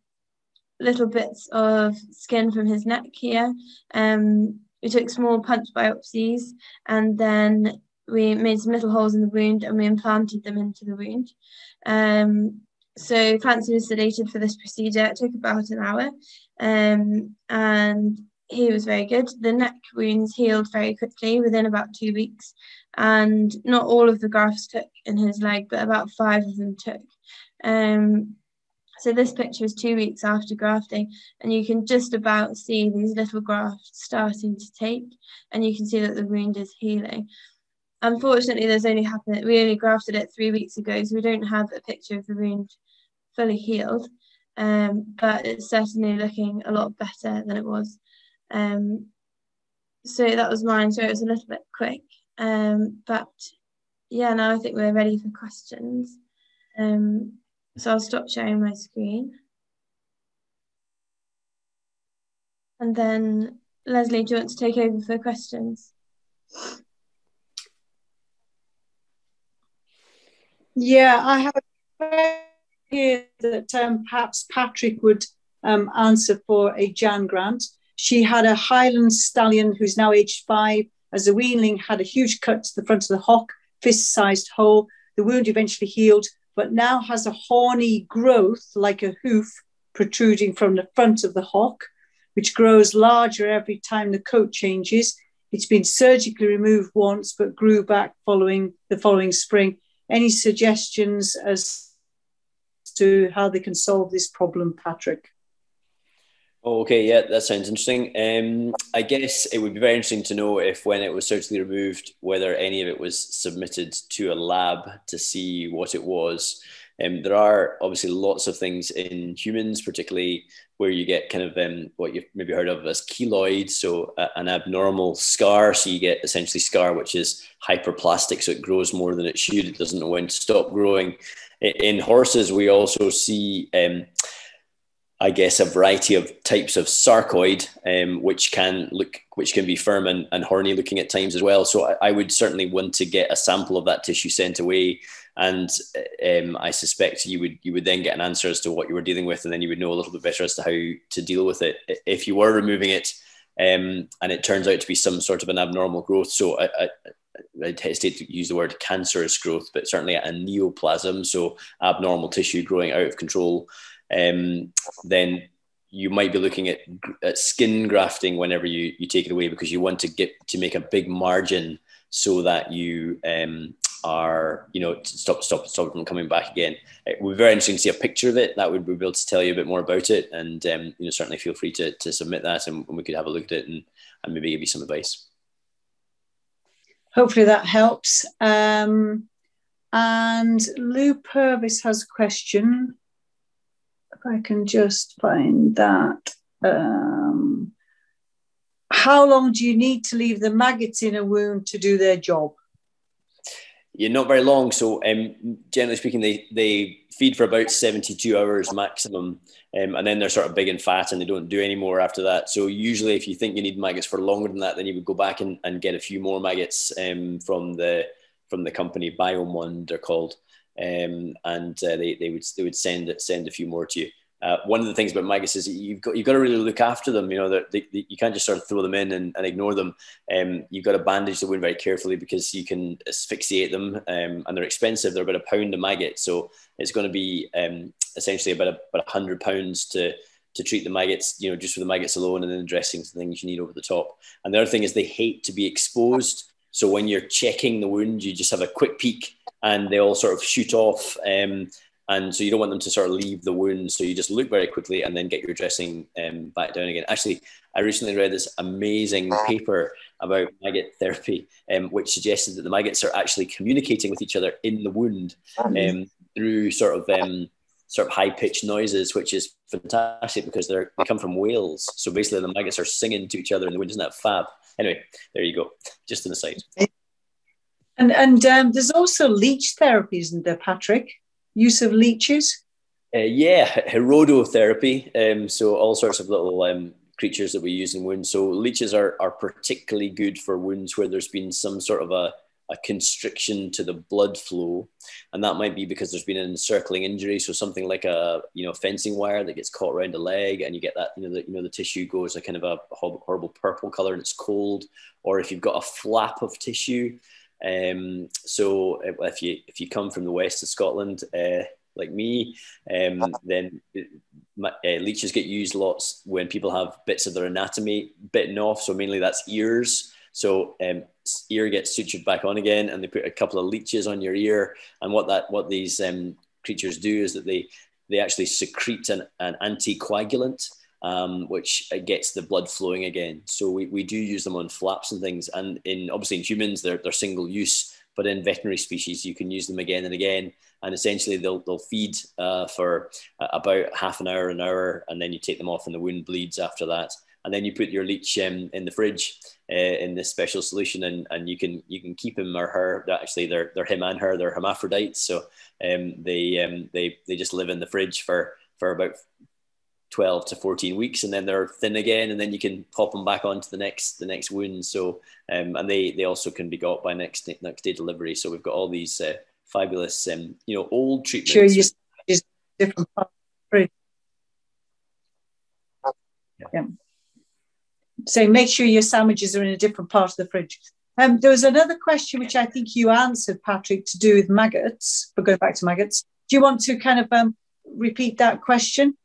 little bits of skin from his neck here. Um, we took small punch biopsies and then we made some little holes in the wound and we implanted them into the wound. Um, so Clancy was sedated for this procedure. It took about an hour um, and he was very good. The neck wounds healed very quickly within about two weeks, and not all of the grafts took in his leg, but about five of them took. Um, so this picture is two weeks after grafting, and you can just about see these little grafts starting to take, and you can see that the wound is healing. Unfortunately, there's only happened, we only grafted it three weeks ago, so we don't have a picture of the wound fully healed. Um, but it's certainly looking a lot better than it was. Um, so that was mine. So it was a little bit quick. Um, but yeah, now I think we're ready for questions. Um, so I'll stop sharing my screen. And then Leslie, do you want to take over for questions? Yeah, I have a here that um, perhaps Patrick would um, answer for a Jan Grant. She had a Highland stallion who's now aged five. As a weanling, had a huge cut to the front of the hock, fist-sized hole. The wound eventually healed, but now has a horny growth like a hoof protruding from the front of the hock, which grows larger every time the coat changes. It's been surgically removed once, but grew back following the following spring. Any suggestions as to how they can solve this problem, Patrick? Oh, okay, yeah, that sounds interesting. Um, I guess it would be very interesting to know if, when it was surgically removed, whether any of it was submitted to a lab to see what it was. Um, there are obviously lots of things in humans, particularly where you get kind of um, what you've maybe heard of as keloid, so a, an abnormal scar. So you get essentially scar, which is hyperplastic, so it grows more than it should. It doesn't know when to stop growing. In horses, we also see um, I guess, a variety of types of sarcoid, um, which can look, which can be firm and, and horny looking at times as well. So I, I, would certainly want to get a sample of that tissue sent away, and um, I suspect you would you would then get an answer as to what you were dealing with, and then you would know a little bit better as to how to deal with it. If you were removing it, um, and it turns out to be some sort of an abnormal growth, so I, I, I'd hesitate to use the word cancerous growth, but certainly a neoplasm, so abnormal tissue growing out of control um, then you might be looking at, at skin grafting whenever you, you take it away because you want to get to make a big margin so that you um, are, you know, stop, stop, stop from coming back again. It would be very interesting to see a picture of it. That would be able to tell you a bit more about it. And, um, you know, certainly feel free to, to submit that and, and we could have a look at it and, and maybe give you some advice. Hopefully that helps. Um, and Lou Purvis has a question. I can just find that. Um, how long do you need to leave the maggots in a wound to do their job? Yeah, not very long. So, um, generally speaking, they, they feed for about 72 hours maximum. Um, and then they're sort of big and fat and they don't do any more after that. So, usually, if you think you need maggots for longer than that, then you would go back and, and get a few more maggots um, from the from the company BioMonde, they're called um, and uh, they, they would they would send send a few more to you. Uh, one of the things about maggots is you've got you've got to really look after them. You know, they, you can't just sort of throw them in and, and ignore them. Um, you've got to bandage the wound very carefully because you can asphyxiate them, um, and they're expensive. They're about a pound a maggot, so it's going to be um, essentially about a, about a hundred pounds to to treat the maggots. You know, just for the maggots alone, and then the dressings and things you need over the top. And the other thing is they hate to be exposed. So when you're checking the wound, you just have a quick peek and they all sort of shoot off. Um, and so you don't want them to sort of leave the wound. So you just look very quickly and then get your dressing um, back down again. Actually, I recently read this amazing paper about maggot therapy, um, which suggested that the maggots are actually communicating with each other in the wound um, through sort of um, sort of high pitched noises, which is fantastic because they're, they come from whales. So basically, the maggots are singing to each other in the wound. Isn't that fab? Anyway, there you go. Just an aside. And and um, there's also leech therapy, isn't there, Patrick? Use of leeches. Uh, yeah, hirudotherapy. Um, so all sorts of little um, creatures that we use in wounds. So leeches are are particularly good for wounds where there's been some sort of a a constriction to the blood flow, and that might be because there's been an encircling injury. So something like a you know fencing wire that gets caught around a leg, and you get that you know the you know the tissue goes a kind of a horrible purple color and it's cold, or if you've got a flap of tissue. Um, so if you if you come from the west of Scotland, uh, like me, um, then uh, leeches get used lots when people have bits of their anatomy bitten off. So mainly that's ears. So um, ear gets sutured back on again, and they put a couple of leeches on your ear. And what that what these um, creatures do is that they they actually secrete an, an anticoagulant um, which gets the blood flowing again. So we, we do use them on flaps and things. And in obviously in humans, they're, they're single use, but in veterinary species, you can use them again and again. And essentially, they'll, they'll feed uh, for about half an hour, an hour, and then you take them off, and the wound bleeds after that. And then you put your leech um, in the fridge uh, in this special solution, and, and you can you can keep him or her. Actually, they're they're him and her. They're hermaphrodites, so um, they um, they they just live in the fridge for for about 12 to 14 weeks and then they're thin again and then you can pop them back onto the next the next wound so um, and they they also can be got by next next day delivery so we've got all these uh, fabulous um, you know old treatments sure you different yeah. yeah. So make sure your sandwiches are in a different part of the fridge um, there was another question which I think you answered, Patrick, to do with maggots. But going back to maggots, do you want to kind of um, repeat that question?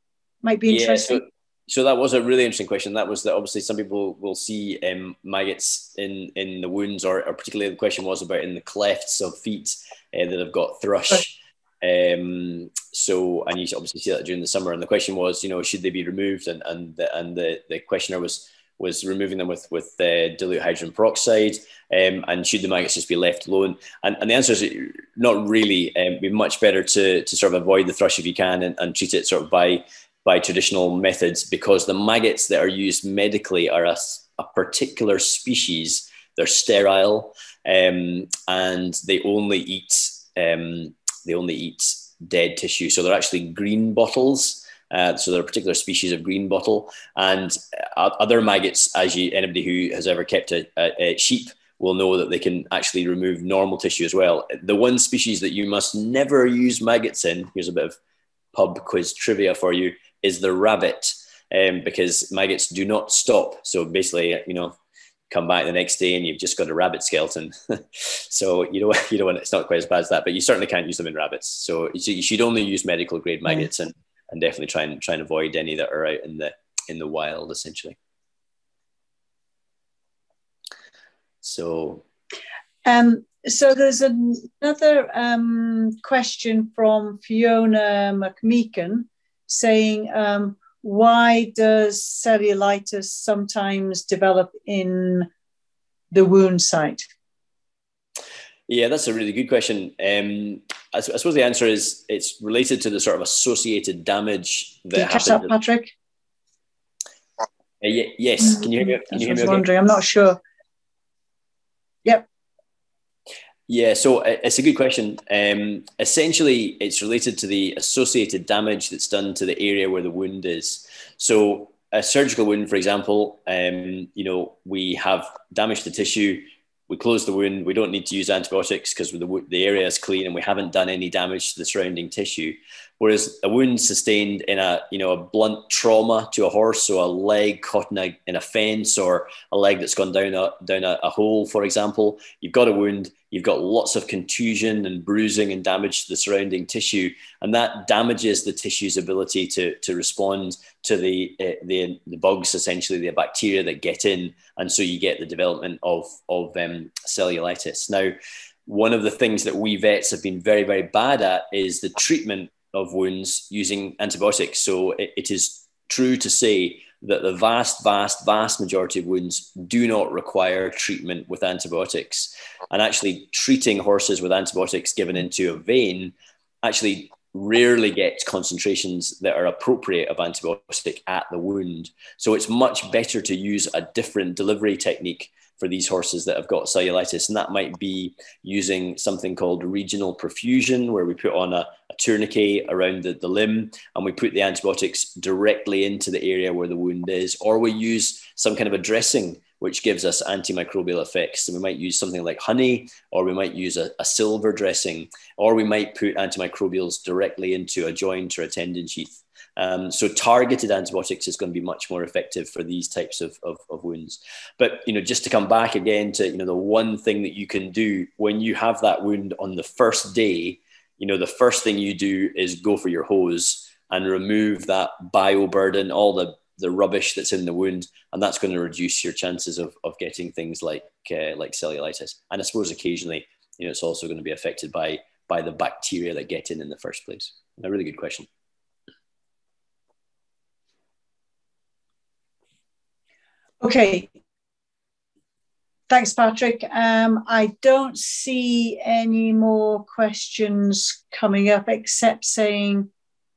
might be interesting. Yeah, so, so that was a really interesting question. That was that obviously some people will see um, maggots in in the wounds, or, or, particularly the question was about in the clefts of feet uh, that have got thrush. Um, so and you obviously see that during the summer. And the question was, you know, should they be removed? And and the, and the the questioner was was removing them with with uh, dilute hydrogen peroxide, um, and should the maggots just be left alone? And, and the answer is not really. Um, be much better to to sort of avoid the thrush if you can, and, and treat it sort of by by traditional methods because the maggots that are used medically are a, a particular species. They're sterile, um, and they only eat um, they only eat dead tissue. So they're actually green bottles. Uh, so they're a particular species of green bottle, and uh, other maggots, as you anybody who has ever kept a, a, a, sheep will know that they can actually remove normal tissue as well. The one species that you must never use maggots in, here's a bit of pub quiz trivia for you, is the rabbit, um, because maggots do not stop. So basically, you know, come back the next day and you've just got a rabbit skeleton. so you know, you know, it's not quite as bad as that, but you certainly can't use them in rabbits. So you should only use medical grade maggots and and definitely try and try and avoid any that are out in the in the wild essentially. So um, so there's another um, question from Fiona McMeekin saying, um, why does cellulitis sometimes develop in the wound site? Yeah, that's a really good question. Um, I, I, suppose the answer is it's related to the sort of associated damage that Did you that, Patrick? Uh, y- yes. Can you hear me? Can you hear me? Okay? Wondering. I'm not sure. Yep. Yeah, so uh, it's a good question. Um, essentially, it's related to the associated damage that's done to the area where the wound is. So, a surgical wound, for example, um, you know, we have damage to tissue we close the wound. We don't need to use antibiotics because the, the area is clean and we haven't done any damage to the surrounding tissue. Whereas a wound sustained in a you know a blunt trauma to a horse, so a leg caught in a, in a fence or a leg that's gone down a down a, a hole, for example, you've got a wound. You've got lots of contusion and bruising and damage to the surrounding tissue, and that damages the tissue's ability to to respond to the uh, the, the bugs, essentially the bacteria that get in, and so you get the development of of um, cellulitis. Now one of the things that we vets have been very, very bad at is the treatment of wounds using antibiotics. So it, it is true to say that the vast, vast, vast majority of wounds do not require treatment with antibiotics. And actually, treating horses with antibiotics given into a vein actually rarely gets concentrations that are appropriate of antibiotic at the wound. So it's much better to use a different delivery technique for these horses that have got cellulitis. And that might be using something called regional perfusion, where we put on a tourniquet around the, the limb and we put the antibiotics directly into the area where the wound is, or we use some kind of a dressing which gives us antimicrobial effects. And we might use something like honey, or we might use a, a, silver dressing, or we might put antimicrobials directly into a joint or a tendon sheath. Um, so targeted antibiotics is going to be much more effective for these types of, of, of, wounds. But you know, just to come back again to you know the one thing that you can do when you have that wound on the first day, you know, the first thing you do is go for your hose and remove that bio burden, all the the rubbish that's in the wound, and that's going to reduce your chances of, of getting things like uh, like cellulitis. And I suppose occasionally, you know, it's also going to be affected by by the bacteria that get in in the first place. A really good question. Okay. Thanks, Patrick. Um, I don't see any more questions coming up except saying,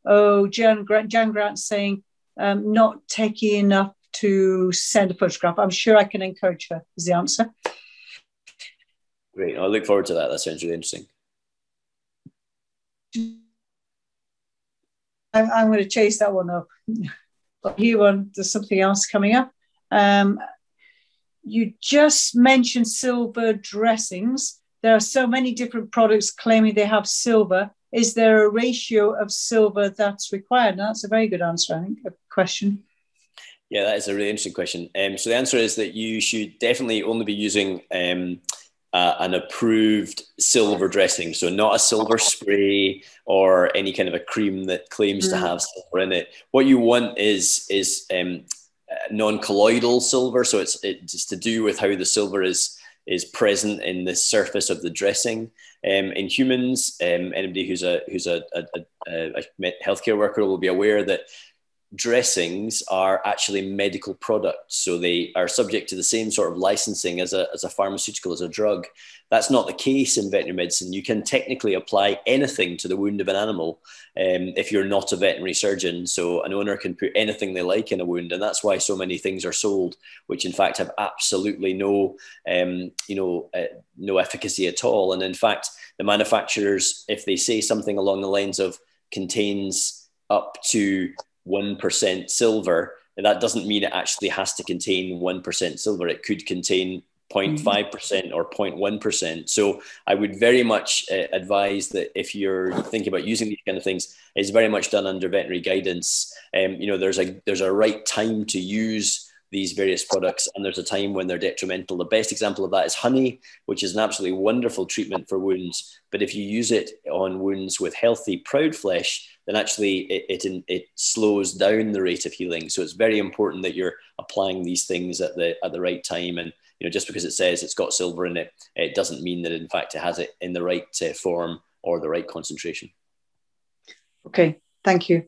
oh, Jan Grant, Jan Grant saying, um, not techy enough to send a photograph. I'm sure I can encourage her, is the answer. Great. I look forward to that. That sounds really interesting. I'm, I'm going to chase that one up. But here one, there's something else coming up. Um, you just mentioned silver dressings. There are so many different products claiming they have silver. Is there a ratio of silver that's required? And that's a very good answer, I think, a question. Yeah, that is a really interesting question. Um, so the answer is that you should definitely only be using um, uh, an approved silver dressing. So not a silver spray or any kind of a cream that claims mm. to have silver in it. What you want is is um, non-colloidal silver. So it's it's to do with how the silver is is present in the surface of the dressing. Um, in humans, um, anybody who's a who's a, a, a, a healthcare worker will be aware that dressings are actually medical products. So they are subject to the same sort of licensing as a, as a pharmaceutical, as a drug. That's not the case in veterinary medicine. You can technically apply anything to the wound of an animal um, if you're not a veterinary surgeon. So an owner can put anything they like in a wound. And that's why so many things are sold, which in fact have absolutely no, um, you know, uh, no efficacy at all. And in fact, the manufacturers, if they say something along the lines of contains up to 1% silver, And that doesn't mean it actually has to contain 1% silver. It could contain 0.5% or 0.1%. So I would very much uh, advise that if you're thinking about using these kind of things, it's very much done under veterinary guidance. Um, you know, there's a there's a right time to use these various products and there's a time when they're detrimental. The best example of that is honey, which is an absolutely wonderful treatment for wounds. But if you use it on wounds with healthy proud flesh, then actually it, it, it slows down the rate of healing. So it's very important that you're applying these things at the at the right time. And you know, just because it says it's got silver in it, it doesn't mean that in fact it has it in the right uh, form or the right concentration. Okay, thank you.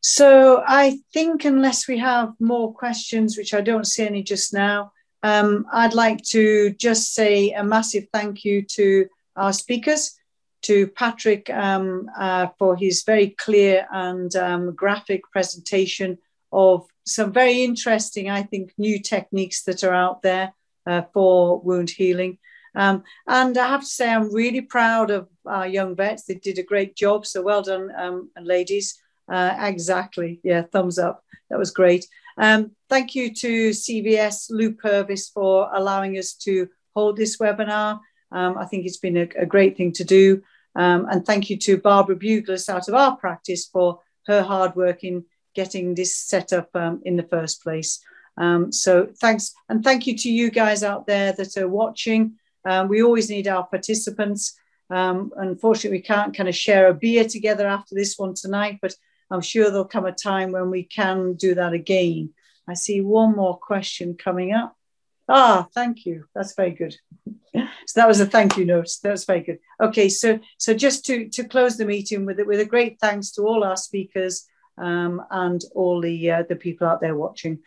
So I think unless we have more questions, which I don't see any just now, um, I'd like to just say a massive thank you to our speakers, to Patrick um, uh, for his very clear and um, graphic presentation of some very interesting, I think, new techniques that are out there uh, for wound healing. Um, and I have to say, I'm really proud of our young vets. They did a great job. So well done, um, ladies. Uh, exactly. Yeah, thumbs up. That was great. Um, thank you to CVS Lou Purvis for allowing us to hold this webinar. Um, I think it's been a, a great thing to do. Um, and thank you to Barbara Buglas out of our practice for her hard work in getting this set up um, in the first place. Um, so thanks. And thank you to you guys out there that are watching. Um, we always need our participants. unfortunately, we can't kind of share a beer together after this one tonight, but I'm sure there'll come a time when we can do that again. I see one more question coming up. Ah, thank you. That's very good. so that was a thank you note. That's very good. Okay, so so just to to close the meeting with with a great thanks to all our speakers um, and all the uh, the people out there watching.